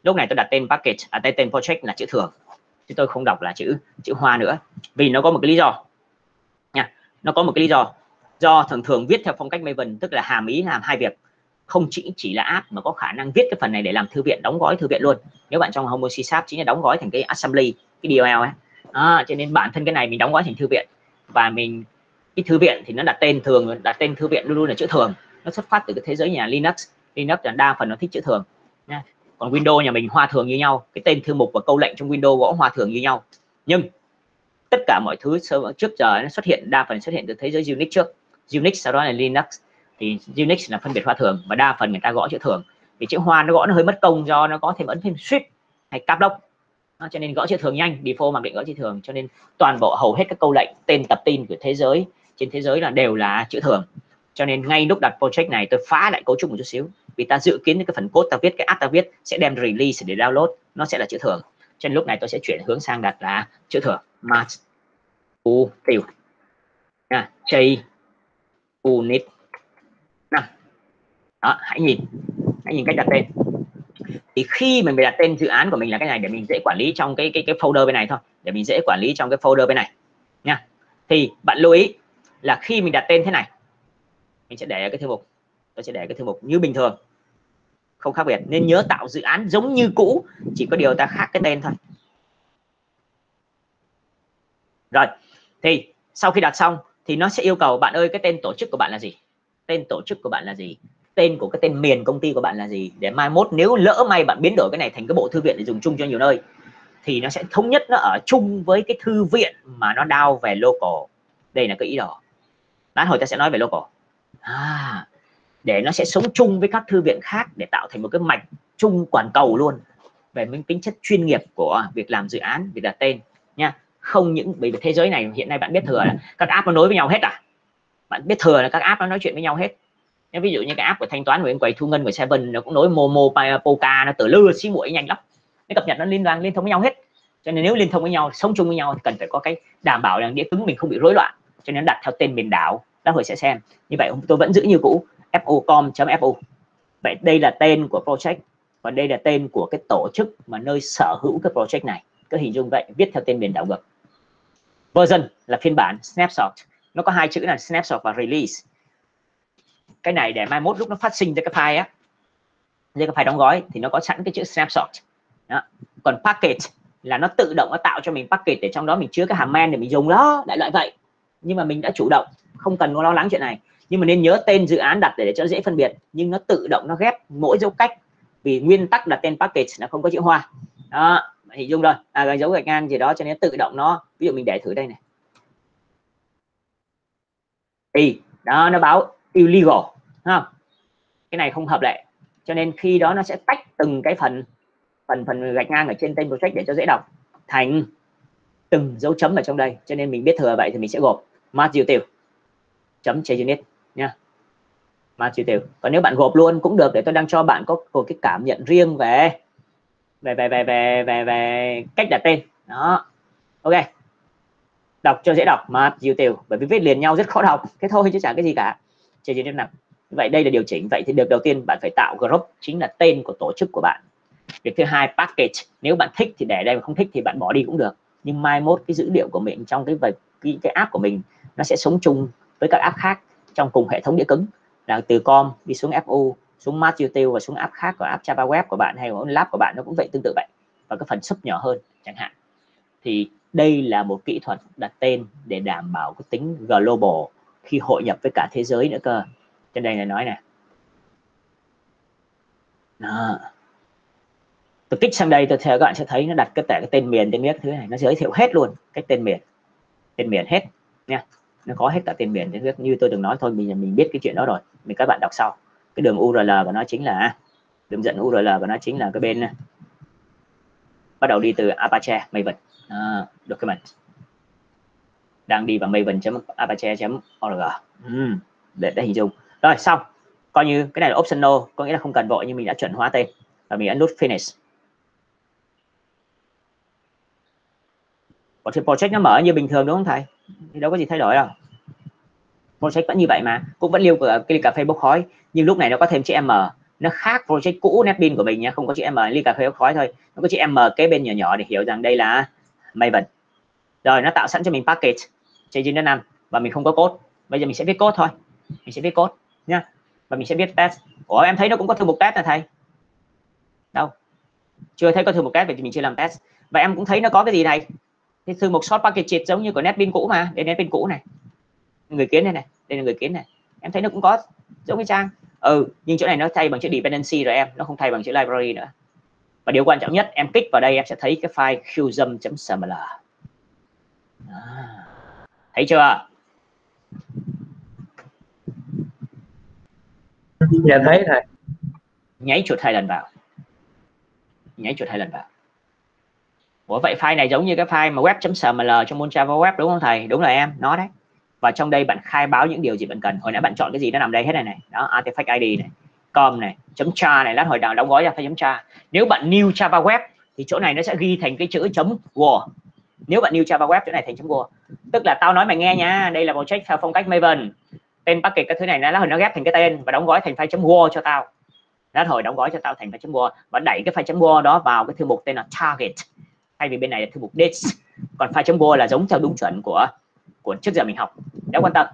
Lúc này tôi đặt tên package à, tên tên project là chữ thường. Chứ tôi không đọc là chữ chữ hoa nữa. Vì nó có một cái lý do. Nha, nó có một cái lý do. Do thường thường viết theo phong cách Maven tức là hàm ý làm hai việc không chỉ chỉ là app mà có khả năng viết cái phần này để làm thư viện đóng gói thư viện luôn. Nếu bạn trong Homo C Sharp chính là đóng gói thành cái assembly cái DLL ấy. À, cho nên bản thân cái này mình đóng gói thành thư viện. Và mình cái thư viện thì nó đặt tên thường đặt tên thư viện luôn luôn là chữ thường. Nó xuất phát từ cái thế giới nhà Linux. Linux là đa phần nó thích chữ thường nha. Còn Windows nhà mình hoa thường như nhau. Cái tên thư mục và câu lệnh trong Windows gõ hoa thường như nhau. Nhưng tất cả mọi thứ trước giờ nó xuất hiện đa phần xuất hiện từ thế giới Unix trước. Unix sau đó là Linux thì Unix là phân biệt hoa thường và đa phần người ta gõ chữ thường vì chữ hoa nó gõ nó hơi mất công do nó có thêm ấn thêm shift hay cap lock cho nên gõ chữ thường nhanh. Default mặc định gõ chữ thường cho nên toàn bộ hầu hết các câu lệnh, tên tập tin của thế giới, trên thế giới là đều là chữ thường cho nên ngay lúc đặt project này, tôi phá lại cấu trúc một chút xíu. Vì ta dự kiến cái phần code ta viết, cái app ta viết sẽ đem release để download, nó sẽ là chữ thường cho nên lúc này tôi sẽ chuyển hướng sang đặt là chữ thường match u tiêu nha, j unit đó, hãy nhìn. Hãy nhìn cách đặt tên. Thì khi mình đặt tên dự án của mình là cái này, để mình dễ quản lý trong cái cái cái folder bên này thôi. Để mình dễ quản lý trong cái folder bên này. Nha. Thì bạn lưu ý là khi mình đặt tên thế này, mình sẽ để cái thư mục. Tôi sẽ để cái thư mục như bình thường. Không khác biệt. Nên nhớ tạo dự án giống như cũ, chỉ có điều ta khác cái tên thôi. Rồi. Thì sau khi đặt xong, thì nó sẽ yêu cầu bạn ơi, cái tên tổ chức của bạn là gì? Tên tổ chức của bạn là gì? Tên của cái tên miền công ty của bạn là gì? Để mai mốt nếu lỡ may bạn biến đổi cái này thành cái bộ thư viện để dùng chung cho nhiều nơi thì nó sẽ thống nhất nó ở chung với cái thư viện mà nó đao về local. Đây là cái ý đó lát hồi ta sẽ nói về local. À, để nó sẽ sống chung với các thư viện khác để tạo thành một cái mạch chung toàn cầu luôn. Về những tính chất chuyên nghiệp của việc làm dự án việc đặt tên nha. Không những bởi vì thế giới này hiện nay bạn biết thừa là các app nó nối với nhau hết à? Bạn biết thừa là các app nó nói chuyện với nhau hết nếu ví dụ như cái app của thanh toán nguyễn quầy thu ngân của seven, nó cũng nối momo poca nó từ lưa xí mũi nhanh lắm. Cái cập nhật nó liên đoàn, liên thông với nhau hết. Cho nên nếu liên thông với nhau, sống chung với nhau thì cần phải có cái đảm bảo rằng đĩa cứng mình không bị rối loạn. Cho nên đặt theo tên miền đảo đã hồi sẽ xem. Như vậy, tôi vẫn giữ như cũ focom fo. Vậy đây là tên của project và đây là tên của cái tổ chức mà nơi sở hữu cái project này. Cứ hình dung vậy, viết theo tên miền đảo ngược. Version là phiên bản snapshot. Nó có hai chữ là snapshot và release cái này để mai mốt lúc nó phát sinh ra cái file á ra cái file đóng gói thì nó có sẵn cái chữ snapshot. Đó. còn package là nó tự động nó tạo cho mình package để trong đó mình chứa cái hàm men để mình dùng đó đại loại vậy. Nhưng mà mình đã chủ động không cần lo lắng chuyện này. Nhưng mà nên nhớ tên dự án đặt để cho dễ phân biệt. Nhưng nó tự động nó ghép mỗi dấu cách vì nguyên tắc đặt tên package là không có chữ hoa. Đó hình dung rồi. À, cái dấu gạch ngang gì đó cho nên tự động nó ví dụ mình để thử đây này. Thì đó nó báo illegal ha, cái này không hợp lệ. Cho nên khi đó nó sẽ tách từng cái phần phần phần gạch ngang ở trên tên project để cho dễ đọc. Thành từng dấu chấm ở trong đây. Cho nên mình biết thừa vậy thì mình sẽ gộp. Math tiêu chấm unit nha. Math tiêu còn nếu bạn gộp luôn cũng được để tôi đang cho bạn có một cái cảm nhận riêng về về về về về về, về cách đặt tên. Đó. Ok. Đọc cho dễ đọc math tiêu bởi vì viết liền nhau rất khó đọc. Thế thôi chứ chẳng cái gì cả chơi unit năm. Vậy đây là điều chỉnh. Vậy thì được đầu tiên bạn phải tạo group chính là tên của tổ chức của bạn. Việc thứ hai package. Nếu bạn thích thì để đây mà không thích thì bạn bỏ đi cũng được. Nhưng mai mốt cái dữ liệu của mình trong cái về cái, cái app của mình nó sẽ sống chung với các app khác trong cùng hệ thống đĩa cứng. Là từ com đi xuống fu xuống mát Util và xuống app khác của app Java Web của bạn hay của lab của bạn nó cũng vậy tương tự vậy. Và cái phần sub nhỏ hơn chẳng hạn. Thì đây là một kỹ thuật đặt tên để đảm bảo cái tính global khi hội nhập với cả thế giới nữa cơ. Trên đây là nói nè, đó. Tôi kích sang đây tôi theo các bạn sẽ thấy nó đặt cái tẻ cái tên miền tên miếng thứ này nó giới thiệu hết luôn cái tên miền. Tên miền hết nha. Nó có hết cả tên miền tên miếng như tôi đừng nói thôi mình mình biết cái chuyện đó rồi. Mình các bạn đọc sau. Cái đường URL của nó chính là đường dẫn URL của nó chính là cái bên bắt đầu đi từ Apache Maven. Uh, document đang đi vào maven.apache.org uhm, để để hình dung. Rồi xong. Coi như cái này là optional có nghĩa là không cần vội nhưng mình đã chuẩn hóa tên. Và mình ấn nút finish. Còn thì project nó mở như bình thường đúng không thầy? Thì đâu có gì thay đổi đâu. Project vẫn như vậy mà. Cũng vẫn lưu cái cà phê bốc khói. Nhưng lúc này nó có thêm chữ m. Nó khác project cũ netbin của mình nhé không có chữ m ly cà phê bốc khói thôi. Nó có chữ m kế bên nhỏ nhỏ để hiểu rằng đây là Maven. Rồi nó tạo sẵn cho mình package trên đến năm và mình không có code. Bây giờ mình sẽ viết code thôi. Mình sẽ viết code nhá. Và mình sẽ viết test. Ủa em thấy nó cũng có thư mục test là thầy? Đâu? Chưa thấy có thư mục test vậy thì mình chưa làm test. Và em cũng thấy nó có cái gì này cái thư mục short package giống như của netbin cũ mà. Đây netbin cũ này. Người kiến đây này. Đây là người kiến này. Em thấy nó cũng có giống cái trang. Ừ nhưng chỗ này nó thay bằng chữ dependency rồi em. Nó không thay bằng chữ library nữa. Và điều quan trọng nhất em kích vào đây em sẽ thấy cái file qsum.xml à, thấy chưa? Dạ thấy thầy nháy chuột hai lần vào. Nháy chuột hai lần vào. Ủa vậy file này giống như cái file mà web.sml trong môn Java web đúng không thầy? Đúng là em nó đấy. Và trong đây bạn khai báo những điều gì bạn cần. Hồi nãy bạn chọn cái gì nó nằm đây hết này này. Đó artifact id này com này chấm cha này. Lát hồi nào đóng gói ra phải chấm cha. Nếu bạn new java web thì chỗ này nó sẽ ghi thành cái chữ chấm wo nếu bạn new java web chỗ này thành chấm wo tức là tao nói mày nghe nha, đây là một project theo phong cách maven. Tên package cái thứ này, nó nó ghép thành cái tên và đóng gói thành file chấm wo cho tao. Nó hồi đóng gói cho tao thành file chấm wo và đẩy cái file chấm wo đó vào cái thư mục tên là target. Thay vì bên này là thư mục dates. Còn file chấm wo là giống theo đúng chuẩn của của trước giờ mình học. Đã quan tâm.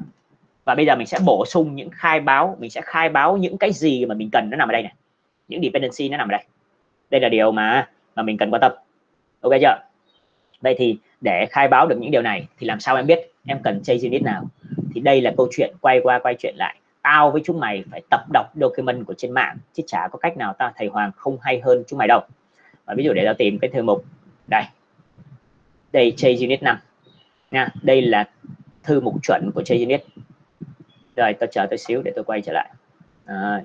Và bây giờ mình sẽ bổ sung những khai báo, mình sẽ khai báo những cái gì mà mình cần nó nằm ở đây này. Những dependency nó nằm ở đây. Đây là điều mà mà mình cần quan tâm. Ok chưa? Vậy thì để khai báo được những điều này thì làm sao em biết em cần chase unit nào? Thì đây là câu chuyện quay qua quay chuyện lại. Tao với chúng mày phải tập đọc document của trên mạng chứ chả có cách nào tao thầy Hoàng không hay hơn chúng mày đâu. Và ví dụ để tao tìm cái thư mục. Đây. Đây chase unit 5 nha đây là thư mục chuẩn của chase unit. Rồi tôi chờ tôi xíu để tôi quay trở lại. À,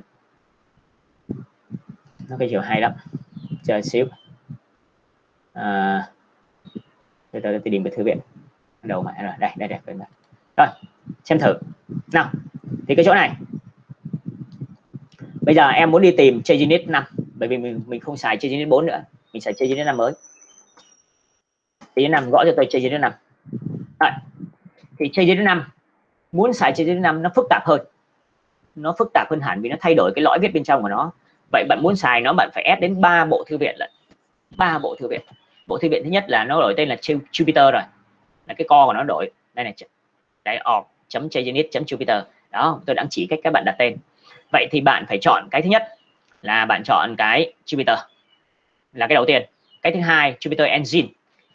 nó cái chiều hay lắm. Chờ xíu. À, tôi, tôi, tôi tìm cái thư viện. Đầu mẹ rồi? Đây đây đây rồi xem thử. Nào thì cái chỗ này. Bây giờ em muốn đi tìm change unit 5 bởi vì mình mình không xài change unit 4 nữa. Mình xài change unit 5 mới. Thì năm gõ cho tôi change unit 5 rồi thì change unit 5 muốn xài trên đến năm nó phức tạp hơn. Nó phức tạp hơn hẳn vì nó thay đổi cái lõi viết bên trong của nó. Vậy bạn muốn xài nó bạn phải ép đến ba bộ thư viện lận. Ba bộ thư viện bộ thư viện thứ nhất là nó đổi tên là Jupiter rồi. Là cái co của nó đổi. Đây này đây org chấm chấm Jupiter. Đó, tôi đang chỉ cách các bạn đặt tên. Vậy thì bạn phải chọn cái thứ nhất là bạn chọn cái Jupiter. Là cái đầu tiên. Cái thứ hai, Jupiter Engine.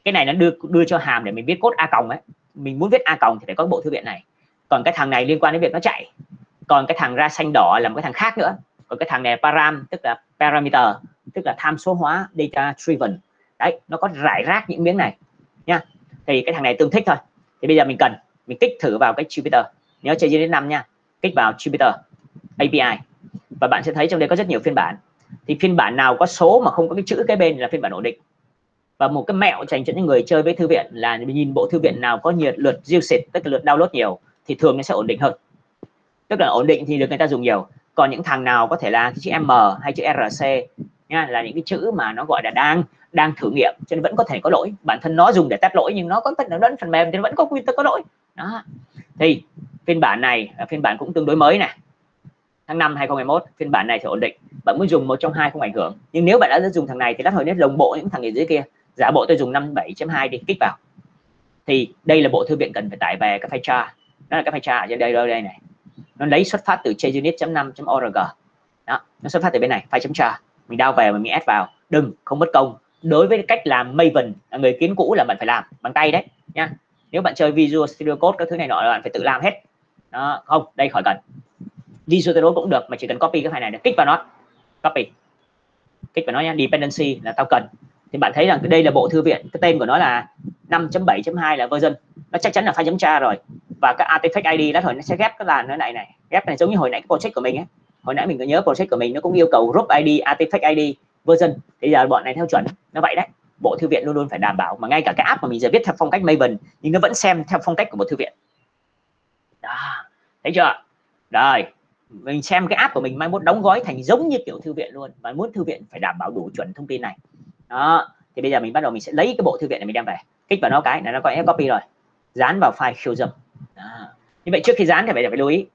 Cái này nó đưa đưa cho hàm để mình viết code a cộng ấy. Mình muốn viết a cộng thì phải có bộ thư viện này. Còn cái thằng này liên quan đến việc nó chạy. Còn cái thằng ra xanh đỏ là một cái thằng khác nữa. Còn cái thằng này param, tức là parameter, tức là tham số hóa data driven đấy, nó có rải rác những miếng này, nha. Thì cái thằng này tương thích thôi. Thì bây giờ mình cần, mình kích thử vào cái Jupyter nhớ chơi đến năm nha. Kích vào Jupyter API và bạn sẽ thấy trong đây có rất nhiều phiên bản. Thì phiên bản nào có số mà không có cái chữ cái bên là phiên bản ổn định. Và một cái mẹo dành cho những người chơi với thư viện là nhìn bộ thư viện nào có nhiệt lượt usage tức là lượt download nhiều, thì thường nó sẽ ổn định hơn. Tức là ổn định thì được người ta dùng nhiều. Còn những thằng nào có thể là chữ M hay chữ RC nha, là những cái chữ mà nó gọi là đang đang thử nghiệm, cho nên vẫn có thể có lỗi. Bản thân nó dùng để test lỗi, nhưng nó có tất nó vẫn phần mềm thì vẫn có nguy cơ có lỗi. Đó. Thì, phiên bản này là phiên bản cũng tương đối mới này. Tháng 5 2021 phiên bản này thì ổn định. Bạn muốn dùng một trong hai không ảnh hưởng. Nhưng nếu bạn đã dùng thằng này thì lát hồi nét đồng bộ những thằng dưới kia. Giả bộ tôi dùng 57.2 đi, kích vào. Thì đây là bộ thư viện cần phải tải về cái file char. Đó là cái file char ở trên đây đây này. Nó lấy xuất phát từ junit.5.org đó, nó xuất phát từ bên này, file char. Mình đao về mà mình ép vào. Đừng, không mất công đối với cách làm Maven là người kiến cũ là bạn phải làm bằng tay đấy nha nếu bạn chơi Visual Studio Code các thứ này nọ là bạn phải tự làm hết. Đó, không đây khỏi cần. Visual Studio cũng được mà chỉ cần copy cái file này để kích vào nó copy. Kích vào nó nha dependency là tao cần. Thì bạn thấy rằng đây là bộ thư viện cái tên của nó là 5.7.2 là version. Nó chắc chắn là file chấm tra rồi. Và cái artifact ID đó thôi nó sẽ ghép cái làn nó này này. Ghép này giống như hồi nãy cái project của mình ấy. Hồi nãy mình có nhớ project của mình nó cũng yêu cầu group ID artifact ID version thì giờ bọn này theo chuẩn nó vậy đấy. Bộ thư viện luôn luôn phải đảm bảo mà ngay cả cái app mà mình giờ viết theo phong cách Maven, nhưng nó vẫn xem theo phong cách của một thư viện. Đó, thấy chưa? Rồi, mình xem cái app của mình mai mốt đóng gói thành giống như kiểu thư viện luôn. Và muốn thư viện phải đảm bảo đủ chuẩn thông tin này. Đó, thì bây giờ mình bắt đầu mình sẽ lấy cái bộ thư viện này mình đem về. Kích vào nó cái, là nó có copy rồi. Dán vào file show dâm. Như vậy trước khi dán thì phải phải lưu ý.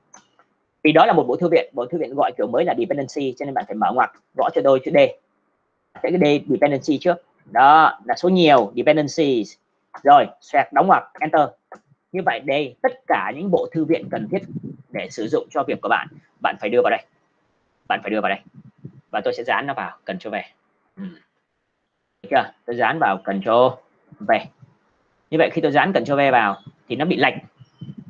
Vì đó là một bộ thư viện, bộ thư viện gọi kiểu mới là dependency, cho nên bạn phải mở ngoặc, gõ cho đôi, chữ d cái d dependency trước. Đó là số nhiều dependencies. Rồi xoẹt đóng ngoặc enter. Như vậy đây tất cả những bộ thư viện cần thiết để sử dụng cho việc của bạn bạn phải đưa vào đây. Bạn phải đưa vào đây. Và tôi sẽ dán nó vào cần cho về. Ừ. chưa? Tôi dán vào cần cho về. Như vậy khi tôi dán cần cho V vào thì nó bị lệch.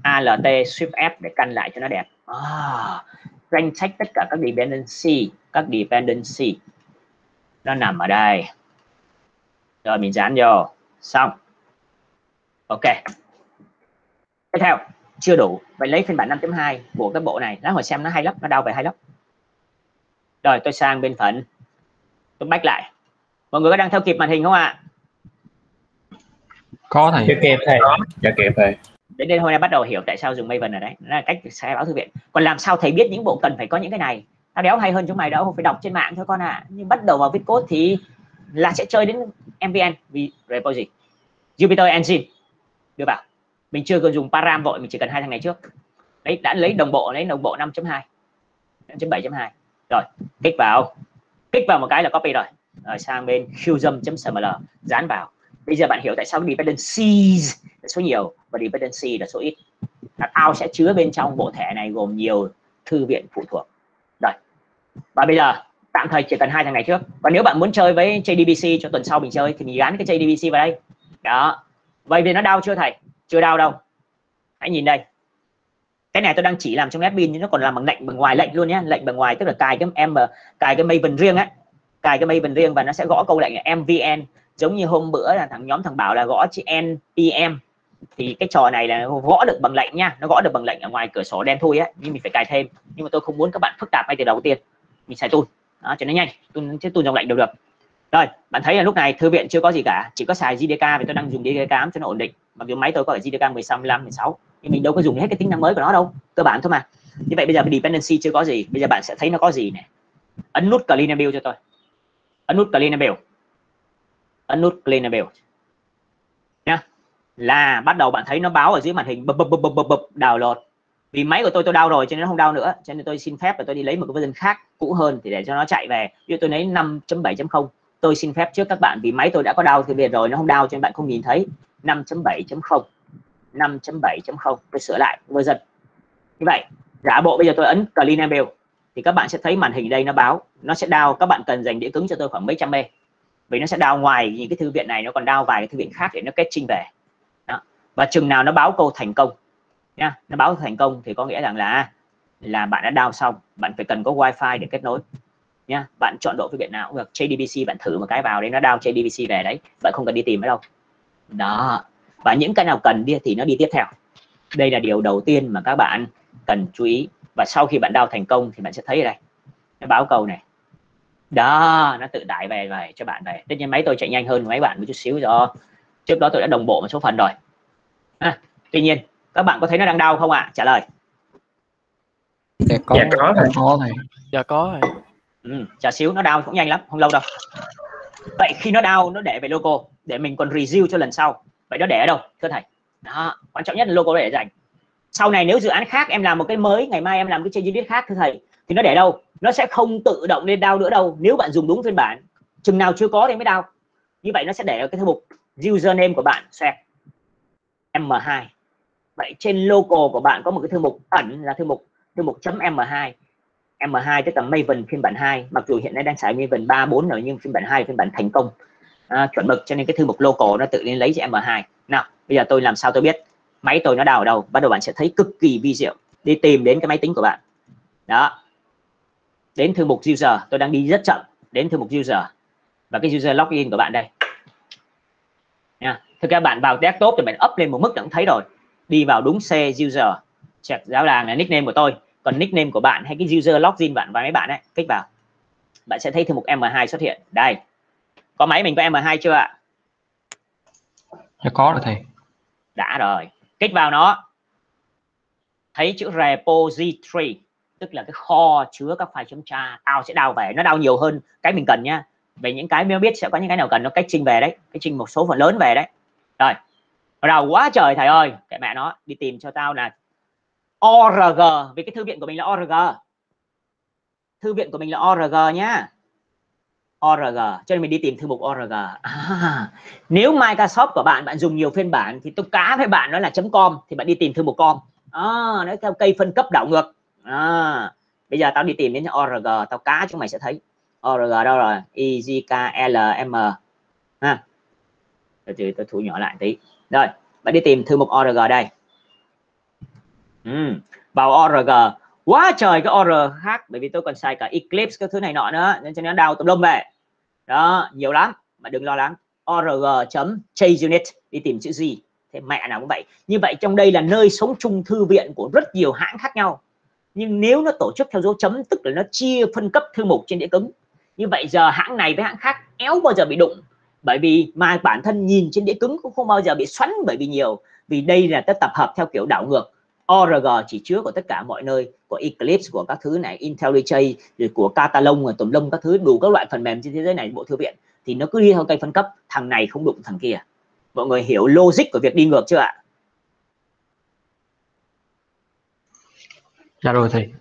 ALT Shift F để căn lại cho nó đẹp. À, danh sách tất cả các dependency các dependency nó nằm ở đây. Rồi mình dán vô. Xong. Ok. Tiếp theo. Chưa đủ. Vậy lấy phiên bản 5.2 của cái bộ này. Lát hồi xem nó hay lắm. Nó đau về hay lắm. Rồi tôi sang bên phần. Tôi back lại. Mọi người có đang theo kịp màn hình không ạ? Có thầy. Chưa kịp thầy. Chưa kịp thầy. Đến đây hôm nay bắt đầu hiểu tại sao dùng Maven ở đấy. Đó là cách khai báo thư viện. Còn làm sao thầy biết những bộ cần phải có những cái này À, tao đéo hay hơn chúng mày đâu không phải đọc trên mạng thôi con ạ. À. nhưng bắt đầu vào viết code thì là sẽ chơi đến MVN vì repository. Jupyter Engine, đưa vào. Mình chưa cần dùng param vội, mình chỉ cần hai thằng này trước. Đấy, đã lấy đồng bộ, lấy đồng bộ 5.2 5.7.2 rồi, kích vào. Kích vào một cái là copy rồi. Rồi sang bên qsum.sml dán vào. Bây giờ bạn hiểu tại sao dependencies là số nhiều và dependency là số ít. Là tao sẽ chứa bên trong bộ thẻ này gồm nhiều thư viện phụ thuộc và bây giờ, tạm thời chỉ cần hai thằng này trước. Và nếu bạn muốn chơi với JDBC cho tuần sau mình chơi thì mình gắn cái JDBC vào đây. Đó. Vậy vì nó đau chưa thầy? Chưa đau đâu. Hãy nhìn đây. Cái này tôi đang chỉ làm trong admin, nhưng nó còn làm bằng lệnh bằng ngoài lệnh luôn nhé lệnh bằng ngoài tức là cài cái em cài cái Maven riêng á. Cài cái Maven riêng và nó sẽ gõ câu lệnh là mvn giống như hôm bữa là thằng nhóm thằng bảo là gõ chữ npm thì cái trò này là gõ được bằng lệnh nha. Nó gõ được bằng lệnh ở ngoài cửa sổ đen thui á. Nhưng mình phải cài thêm. Nhưng mà tôi không muốn các bạn phức tạp ngay từ đầu tiên mình xài tool đó, cho nó nhanh tool chứ tool dòng lạnh đều được. Rồi, bạn thấy là lúc này thư viện chưa có gì cả, chỉ có xài GDK vì tôi đang dùng GDK cho nó ổn định. Mặc dù máy tôi có ở GDK 16 15 16 nhưng mình đâu có dùng hết cái tính năng mới của nó đâu, cơ bản thôi mà. Như vậy bây giờ dependency chưa có gì, bây giờ bạn sẽ thấy nó có gì này ấn nút clean build cho tôi. Ấn nút clean build. Ấn nút clean build. Nha là bắt đầu bạn thấy nó báo ở dưới màn hình bập bập bập bập bập, download vì máy của tôi tôi đau rồi, cho nên nó không đau nữa. Cho nên tôi xin phép và tôi đi lấy một cái version khác, cũ hơn, thì để cho nó chạy về. Ví dụ tôi lấy 5.7.0 tôi xin phép trước các bạn. Vì máy tôi đã có đau thì biệt rồi, nó không đau cho nên bạn không nhìn thấy. 5.7.0 5.7.0 tôi sửa lại version. Như vậy, giả bộ bây giờ tôi ấn clean build thì các bạn sẽ thấy màn hình đây nó báo. Nó sẽ đau các bạn cần dành đĩa cứng cho tôi khoảng mấy trăm mê. Vì nó sẽ đau ngoài những cái thư viện này, nó còn đau vài cái thư viện khác để nó kết trinh về. Đó. và chừng nào nó báo câu thành công nha nó báo thành công thì có nghĩa rằng là là bạn đã đau xong bạn phải cần có wifi để kết nối. Nha bạn chọn độ phương tiện nào cũng được. JDBC bạn thử một cái vào đấy nó đau JDBC về đấy bạn không cần đi tìm nữa đâu. Đó và những cái nào cần đi thì nó đi tiếp theo. Đây là điều đầu tiên mà các bạn cần chú ý. Và sau khi bạn đau thành công thì bạn sẽ thấy ở đây nó báo câu này. Đó nó tự tải về về cho bạn về. Tất nhiên máy tôi chạy nhanh hơn mấy bạn một chút xíu do trước đó tôi đã đồng bộ một số phần rồi. À, tuy nhiên các bạn có thấy nó đang đau không ạ? À? trả lời. Dạ có. Dạ có thầy có thầy dạ có thầy ừ, chờ xíu nó đau cũng nhanh lắm không lâu đâu. Vậy khi nó đau nó để về logo để mình còn review cho lần sau. Vậy nó để ở đâu thưa thầy? Đó quan trọng nhất là logo để dành. Sau này nếu dự án khác em làm một cái mới ngày mai em làm cái trên khác thưa thầy thì nó để đâu? Nó sẽ không tự động lên đau nữa đâu. Nếu bạn dùng đúng phiên bản chừng nào chưa có thì mới đau. Như vậy nó sẽ để ở cái thư mục username của bạn xoẹt. M2 vậy trên local của bạn có một cái thư mục ẩn là thư mục thư mục chấm m2 M2 tức là Maven phiên bản 2 mặc dù hiện nay đang xài Maven 3 4 rồi nhưng phiên bản 2 phiên bản thành công. À, chuẩn mực cho nên cái thư mục local nó tự nhiên lấy cho M2 nào bây giờ tôi làm sao tôi biết? Máy tôi nó đào ở đâu? Bắt đầu bạn sẽ thấy cực kỳ vi diệu. Đi tìm đến cái máy tính của bạn. Đó. Đến thư mục user tôi đang đi rất chậm. Đến thư mục user. Và cái user login của bạn đây. Nha. Thực ra bạn vào desktop thì bạn up lên một mức đã thấy rồi đi vào đúng C user. Check giáo làng là nickname của tôi. Còn nickname của bạn hay cái user login bạn và mấy bạn ấy kích vào. Bạn sẽ thấy thư mục M2 xuất hiện. Đây. Có máy mình có M2 chưa ạ? Dạ có rồi thầy. Đã rồi. Kích vào nó. Thấy chữ repository tức là cái kho chứa các file chấm tra. Tao sẽ đào về. Nó đào nhiều hơn cái mình cần nhá. Về những cái mới biết sẽ có những cái nào cần. Nó cách trình về đấy. Cái trình một số phần lớn về đấy. Rồi đầu quá trời thầy ơi. Kệ mẹ nó đi tìm cho tao là org vì cái thư viện của mình là org thư viện của mình là org nhá. Org cho nên mình đi tìm thư mục org à, nếu Microsoft của bạn bạn dùng nhiều phiên bản thì tôi cá với bạn nó là com thì bạn đi tìm thư mục com. À, nó theo cây phân cấp đảo ngược. À, bây giờ tao đi tìm đến org tao cá chúng mày sẽ thấy. Org đâu rồi? Izklm ha. Từ tôi thu nhỏ lại tí rồi bạn đi tìm thư mục org đây. Ừ. vào org quá trời cái org khác bởi vì tôi còn xài cả eclipse cái thứ này nọ nữa nên cho nên đào tùm lum về. Đó nhiều lắm mà đừng lo lắng. Org chấm unit đi tìm chữ gì thế mẹ nào cũng vậy. Như vậy trong đây là nơi sống chung thư viện của rất nhiều hãng khác nhau. Nhưng nếu nó tổ chức theo dấu chấm tức là nó chia phân cấp thư mục trên đĩa cứng như vậy giờ hãng này với hãng khác éo bao giờ bị đụng bởi vì mà bản thân nhìn trên đĩa cứng cũng không bao giờ bị xoắn bởi vì nhiều. Vì đây là tất tập hợp theo kiểu đảo ngược. ORG chỉ chứa của tất cả mọi nơi của Eclipse của các thứ này IntelliJ rồi của Catalog rồi tùm lum các thứ đủ các loại phần mềm trên thế giới này bộ thư viện. Thì nó cứ đi theo cây phân cấp thằng này không đụng thằng kia. Mọi người hiểu logic của việc đi ngược chưa ạ? Dạ rồi thầy.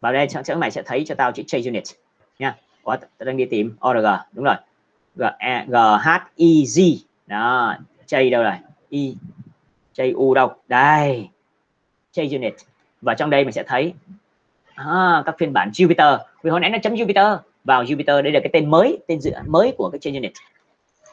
Vào đây chẳng mày sẽ thấy cho tao chữ JUnit nha. Có đang đi tìm org đúng rồi g e g h i z đó J đâu rồi? I J u đâu? Đây JUnit và trong đây mình sẽ thấy à, các phiên bản Jupiter. Vì hồi nãy nó chấm Jupiter vào Jupiter đây là cái tên mới tên dự án mới của cái JUnit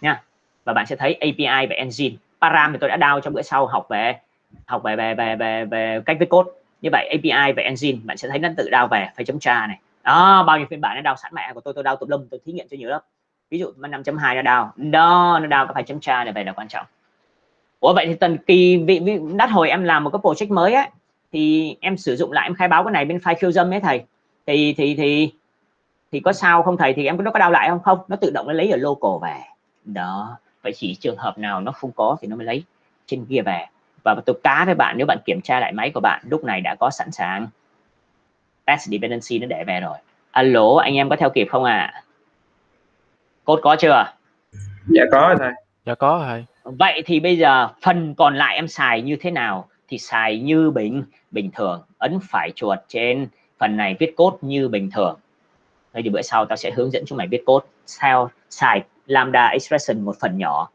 nha. Và bạn sẽ thấy API và engine param thì tôi đã đào trong bữa sau học về học về về về về, về cách viết code. Như vậy API và engine bạn sẽ thấy nó tự đào về phải chấm tra này. Đó bao nhiêu phiên bản nó đào sẵn mẹ của tôi tôi đào tùm lum tôi thí nghiệm cho nhiều lắm ví dụ 5.2 nó đau. Đó nó đau các phải chấm tra là vậy là quan trọng. Ủa vậy thì tần kỳ vị, vị đắt hồi em làm một cái project mới á thì em sử dụng lại em khai báo cái này bên file khiêu dâm ấy thầy. Thì thì thì thì có sao không thầy? Thì em nó có đau lại không? Không nó tự động nó lấy ở local về. Đó vậy chỉ trường hợp nào nó không có thì nó mới lấy trên kia về. Và tôi cá với bạn nếu bạn kiểm tra lại máy của bạn lúc này đã có sẵn sàng. Test dependency nó để về rồi. Alo anh em có theo kịp không ạ? à? Code có chưa? Dạ có thầy. Dạ có thầy. Vậy thì bây giờ phần còn lại em xài như thế nào thì xài như bình bình thường. Ấn phải chuột trên phần này viết code như bình thường. Đây thì bữa sau tao sẽ hướng dẫn chúng mày viết code sao xài lambda expression một phần nhỏ.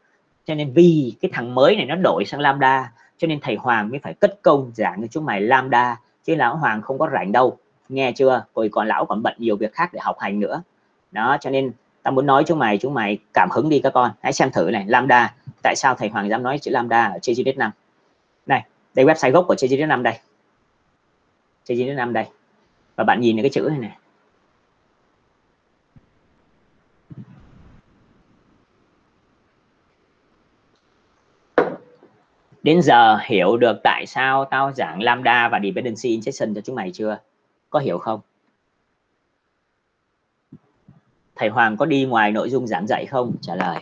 Cho nên vì cái thằng mới này nó đổi sang lambda cho nên thầy Hoàng mới phải cất công giảng cho chúng mày lambda. Chứ lão Hoàng không có rảnh đâu. Nghe chưa? Rồi còn lão còn bận nhiều việc khác để học hành nữa. Đó cho nên tao muốn nói chúng mày chúng mày cảm hứng đi các con. Hãy xem thử này, lambda, tại sao thầy Hoàng dám nói chữ lambda ở trên GDS 5 này, đây website gốc của trên 5 đây. Trên 5 đây. Và bạn nhìn cái chữ này này đến giờ hiểu được tại sao tao giảng lambda và dependency injection cho chúng mày chưa? Có hiểu không? Thầy Hoàng có đi ngoài nội dung giảng dạy không? Trả lời.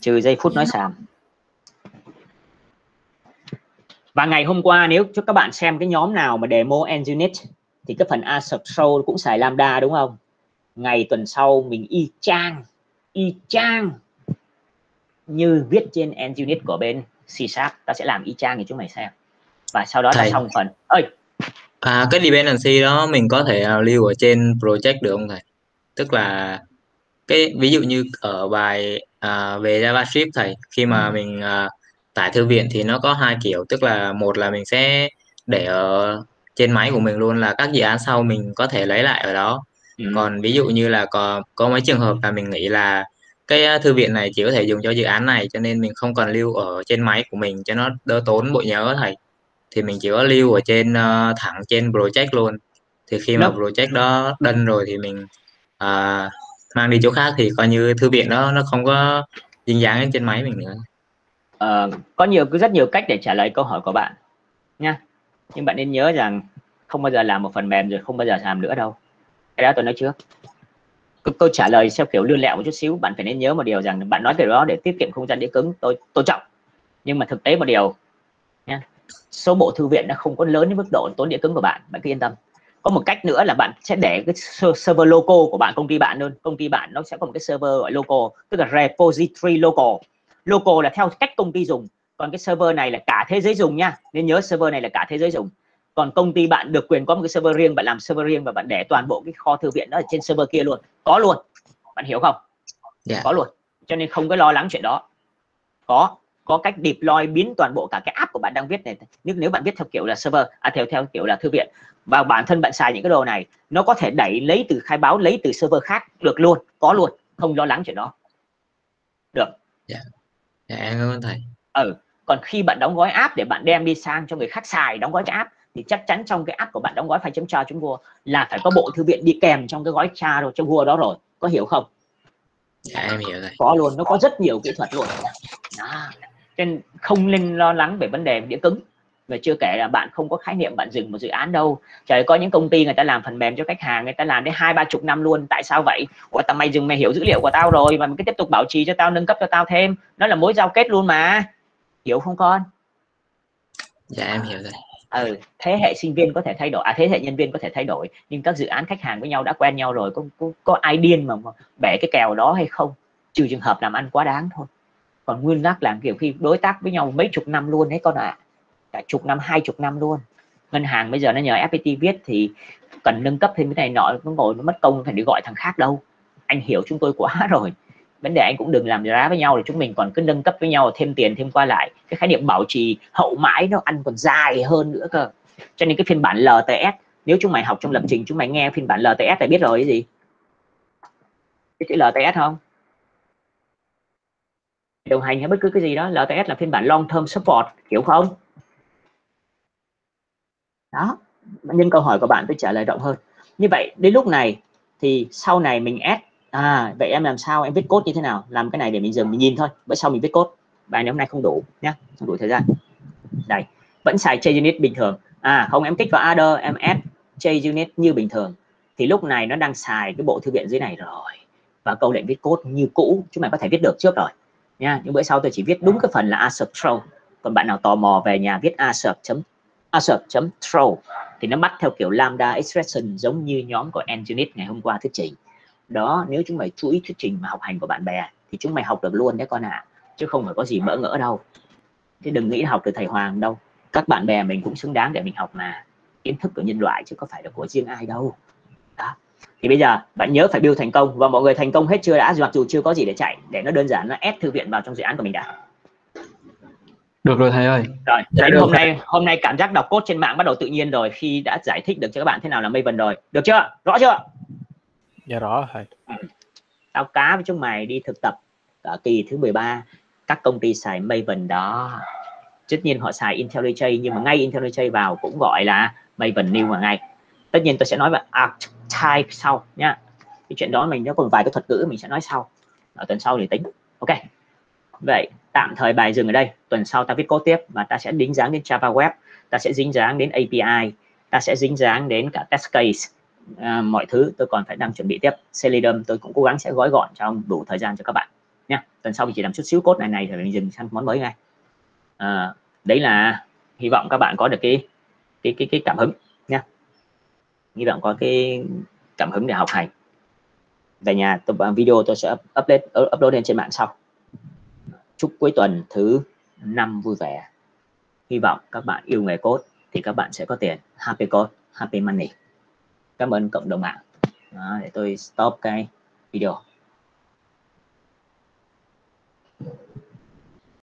Trừ giây phút nói sàm. Và ngày hôm qua nếu cho các bạn xem cái nhóm nào mà demo Nginx thì cái phần Assert Show cũng xài Lambda đúng không? Ngày tuần sau mình y chang y chang như viết trên Nginx của bên C Sharp. Ta sẽ làm y chang thì chúng mày xem. Và sau đó Thầy. là xong phần. Ơi À, cái dependency đó mình có thể uh, lưu ở trên project được không thầy? Tức là cái ví dụ như ở bài à, về JavaScript thầy khi mà mình à, tải thư viện thì nó có hai kiểu tức là một là mình sẽ để ở trên máy của mình luôn là các dự án sau mình có thể lấy lại ở đó ừ. còn ví dụ như là có có mấy trường hợp là mình nghĩ là cái à, thư viện này chỉ có thể dùng cho dự án này cho nên mình không cần lưu ở trên máy của mình cho nó đỡ tốn bộ nhớ thầy thì mình chỉ có lưu ở trên uh, thẳng trên project luôn. Thì khi mà project đó đân rồi thì mình uh, mang đi chỗ khác thì coi như thư viện đó nó không có dính dáng đến trên máy mình nữa. Ờ, có nhiều rất nhiều cách để trả lời câu hỏi của bạn nha. Nhưng bạn nên nhớ rằng không bao giờ làm một phần mềm rồi không bao giờ làm nữa đâu. Cái đó tôi nói trước. Câu, câu trả lời theo kiểu lươn lẹo một chút xíu bạn phải nên nhớ một điều rằng bạn nói cái đó để tiết kiệm không gian đĩa cứng. Tôi tôn trọng nhưng mà thực tế một điều số bộ thư viện nó không có lớn đến mức độ tốn đĩa cứng của bạn bạn cứ yên tâm. Có một cách nữa là bạn sẽ để cái server local của bạn công ty bạn luôn. Công ty bạn nó sẽ có một cái server gọi local tức là repository local. Local là theo cách công ty dùng. Còn cái server này là cả thế giới dùng nha. Nên nhớ server này là cả thế giới dùng. Còn công ty bạn được quyền có một cái server riêng bạn làm server riêng và bạn để toàn bộ cái kho thư viện đó ở trên server kia luôn. Có luôn. Bạn hiểu không? Dạ. có luôn. Cho nên không có lo lắng chuyện đó. Có có cách deploy biến toàn bộ cả cái app của bạn đang viết này. Nếu nếu bạn viết theo kiểu là server à theo theo kiểu là thư viện và bản thân bạn xài những cái đồ này nó có thể đẩy lấy từ khai báo lấy từ server khác được luôn có luôn không lo lắng chuyện đó. Được. Dạ. Em cảm ơn thầy. Ừ. Còn khi bạn đóng gói app để bạn đem đi sang cho người khác xài đóng gói cái app thì chắc chắn trong cái app của bạn đóng gói file chấm tra chấm vua là phải có bộ thư viện đi kèm trong cái gói tra rồi trong vua đó rồi. Có hiểu không? Dạ em hiểu rồi. Có luôn. Nó có rất nhiều kỹ thuật luôn. Nên không nên lo lắng về vấn đề đĩa cứng. Và chưa kể là bạn không có khái niệm bạn dừng một dự án đâu. Trời có những công ty người ta làm phần mềm cho khách hàng người ta làm đến hai ba chục năm luôn. Tại sao vậy? Ủa tao mày dừng mày hiểu dữ liệu của tao rồi và mày cứ tiếp tục bảo trì cho tao nâng cấp cho tao thêm. Nó là mối giao kết luôn mà. Hiểu không con? Dạ em hiểu rồi. Ừ, thế hệ sinh viên có thể thay đổi. À thế hệ nhân viên có thể thay đổi. Nhưng các dự án khách hàng với nhau đã quen nhau rồi có có, có ai điên mà, mà bẻ cái kèo đó hay không? Trừ trường hợp làm ăn quá đáng thôi còn nguyên tắc là kiểu khi đối tác với nhau mấy chục năm luôn đấy con ạ. À. cả chục năm, hai chục năm luôn. Ngân hàng bây giờ nó nhờ FPT viết thì cần nâng cấp thêm cái này nọ, nó ngồi, nó mất công, phải đi gọi thằng khác đâu. Anh hiểu chúng tôi quá rồi. Vấn đề anh cũng đừng làm giá với nhau để chúng mình còn cứ nâng cấp với nhau, thêm tiền, thêm qua lại. Cái khái niệm bảo trì hậu mãi nó ăn còn dài hơn nữa cơ. Cho nên cái phiên bản LTS nếu chúng mày học trong lập trình, chúng mày nghe phiên bản LTS phải biết rồi cái gì? Cái chữ LTS không? Điều hành hay bất cứ cái gì đó LTS là phiên bản long term support, hiểu không? Đó nhân câu hỏi của bạn tôi trả lời rộng hơn. Như vậy, đến lúc này thì sau này mình add à vậy em làm sao? Em viết code như thế nào? Làm cái này để mình dừng, mình nhìn thôi, bữa sau mình viết code. Bài ngày hôm nay không đủ nhé không đủ thời gian. Đây, vẫn xài JUnit bình thường. À không, em kích vào adder, em add JUnit như bình thường. Thì lúc này nó đang xài cái bộ thư viện dưới này rồi. Và câu lệnh viết code như cũ, chúng mày có thể viết được trước rồi nha. Nhưng bữa sau tôi chỉ viết đúng cái phần là assert throw còn bạn nào tò mò về nhà viết assert chấm assert chấm throw thì nó bắt theo kiểu lambda expression giống như nhóm của Nginx ngày hôm qua thuyết trình. Đó, nếu chúng mày chú ý thuyết trình mà học hành của bạn bè thì chúng mày học được luôn đấy con ạ. À. chứ không phải có gì bỡ ngỡ đâu. Chứ đừng nghĩ học từ thầy Hoàng đâu. Các bạn bè mình cũng xứng đáng để mình học mà. Kiến thức của nhân loại chứ có phải là của riêng ai đâu. Đó thì bây giờ bạn nhớ phải build thành công. Và mọi người thành công hết chưa đã? Mặc dù chưa có gì để chạy để nó đơn giản nó ép thư viện vào trong dự án của mình đã. Được rồi thầy ơi. Rồi dạ, đến hôm nay hôm nay cảm giác đọc code trên mạng bắt đầu tự nhiên rồi khi đã giải thích được cho các bạn thế nào là Maven rồi. Được chưa? Rõ chưa? Dạ rõ thầy. Ừ. tao cá với chúng mày đi thực tập ở kỳ thứ 13 các công ty xài Maven đó. Tất nhiên họ xài IntelliJ nhưng mà ngay IntelliJ vào cũng gọi là Maven New mà ngay tất nhiên tôi sẽ nói về type sau nhá. Cái chuyện đó mình nó còn vài cái thuật ngữ mình sẽ nói sau. Ở tuần sau để tính. Ok. Vậy tạm thời bài dừng ở đây. Tuần sau ta viết code tiếp và ta sẽ dính dáng đến Java Web. Ta sẽ dính dáng đến API ta sẽ dính dáng đến cả test case. À, mọi thứ tôi còn phải đang chuẩn bị tiếp. Selenium tôi cũng cố gắng sẽ gói gọn trong đủ thời gian cho các bạn nha tuần sau mình chỉ làm chút xíu code này này rồi mình dừng sang món mới ngay. À, đấy là hy vọng các bạn có được cái cái cái cái cảm hứng hy vọng có cái cảm hứng để học hành. Về nhà tôi à, video tôi sẽ upload upload lên trên mạng sau. Chúc cuối tuần thứ năm vui vẻ. Hy vọng các bạn yêu nghề code thì các bạn sẽ có tiền. Happy code happy money. Cảm ơn cộng đồng mạng. Đó, để tôi stop cái video.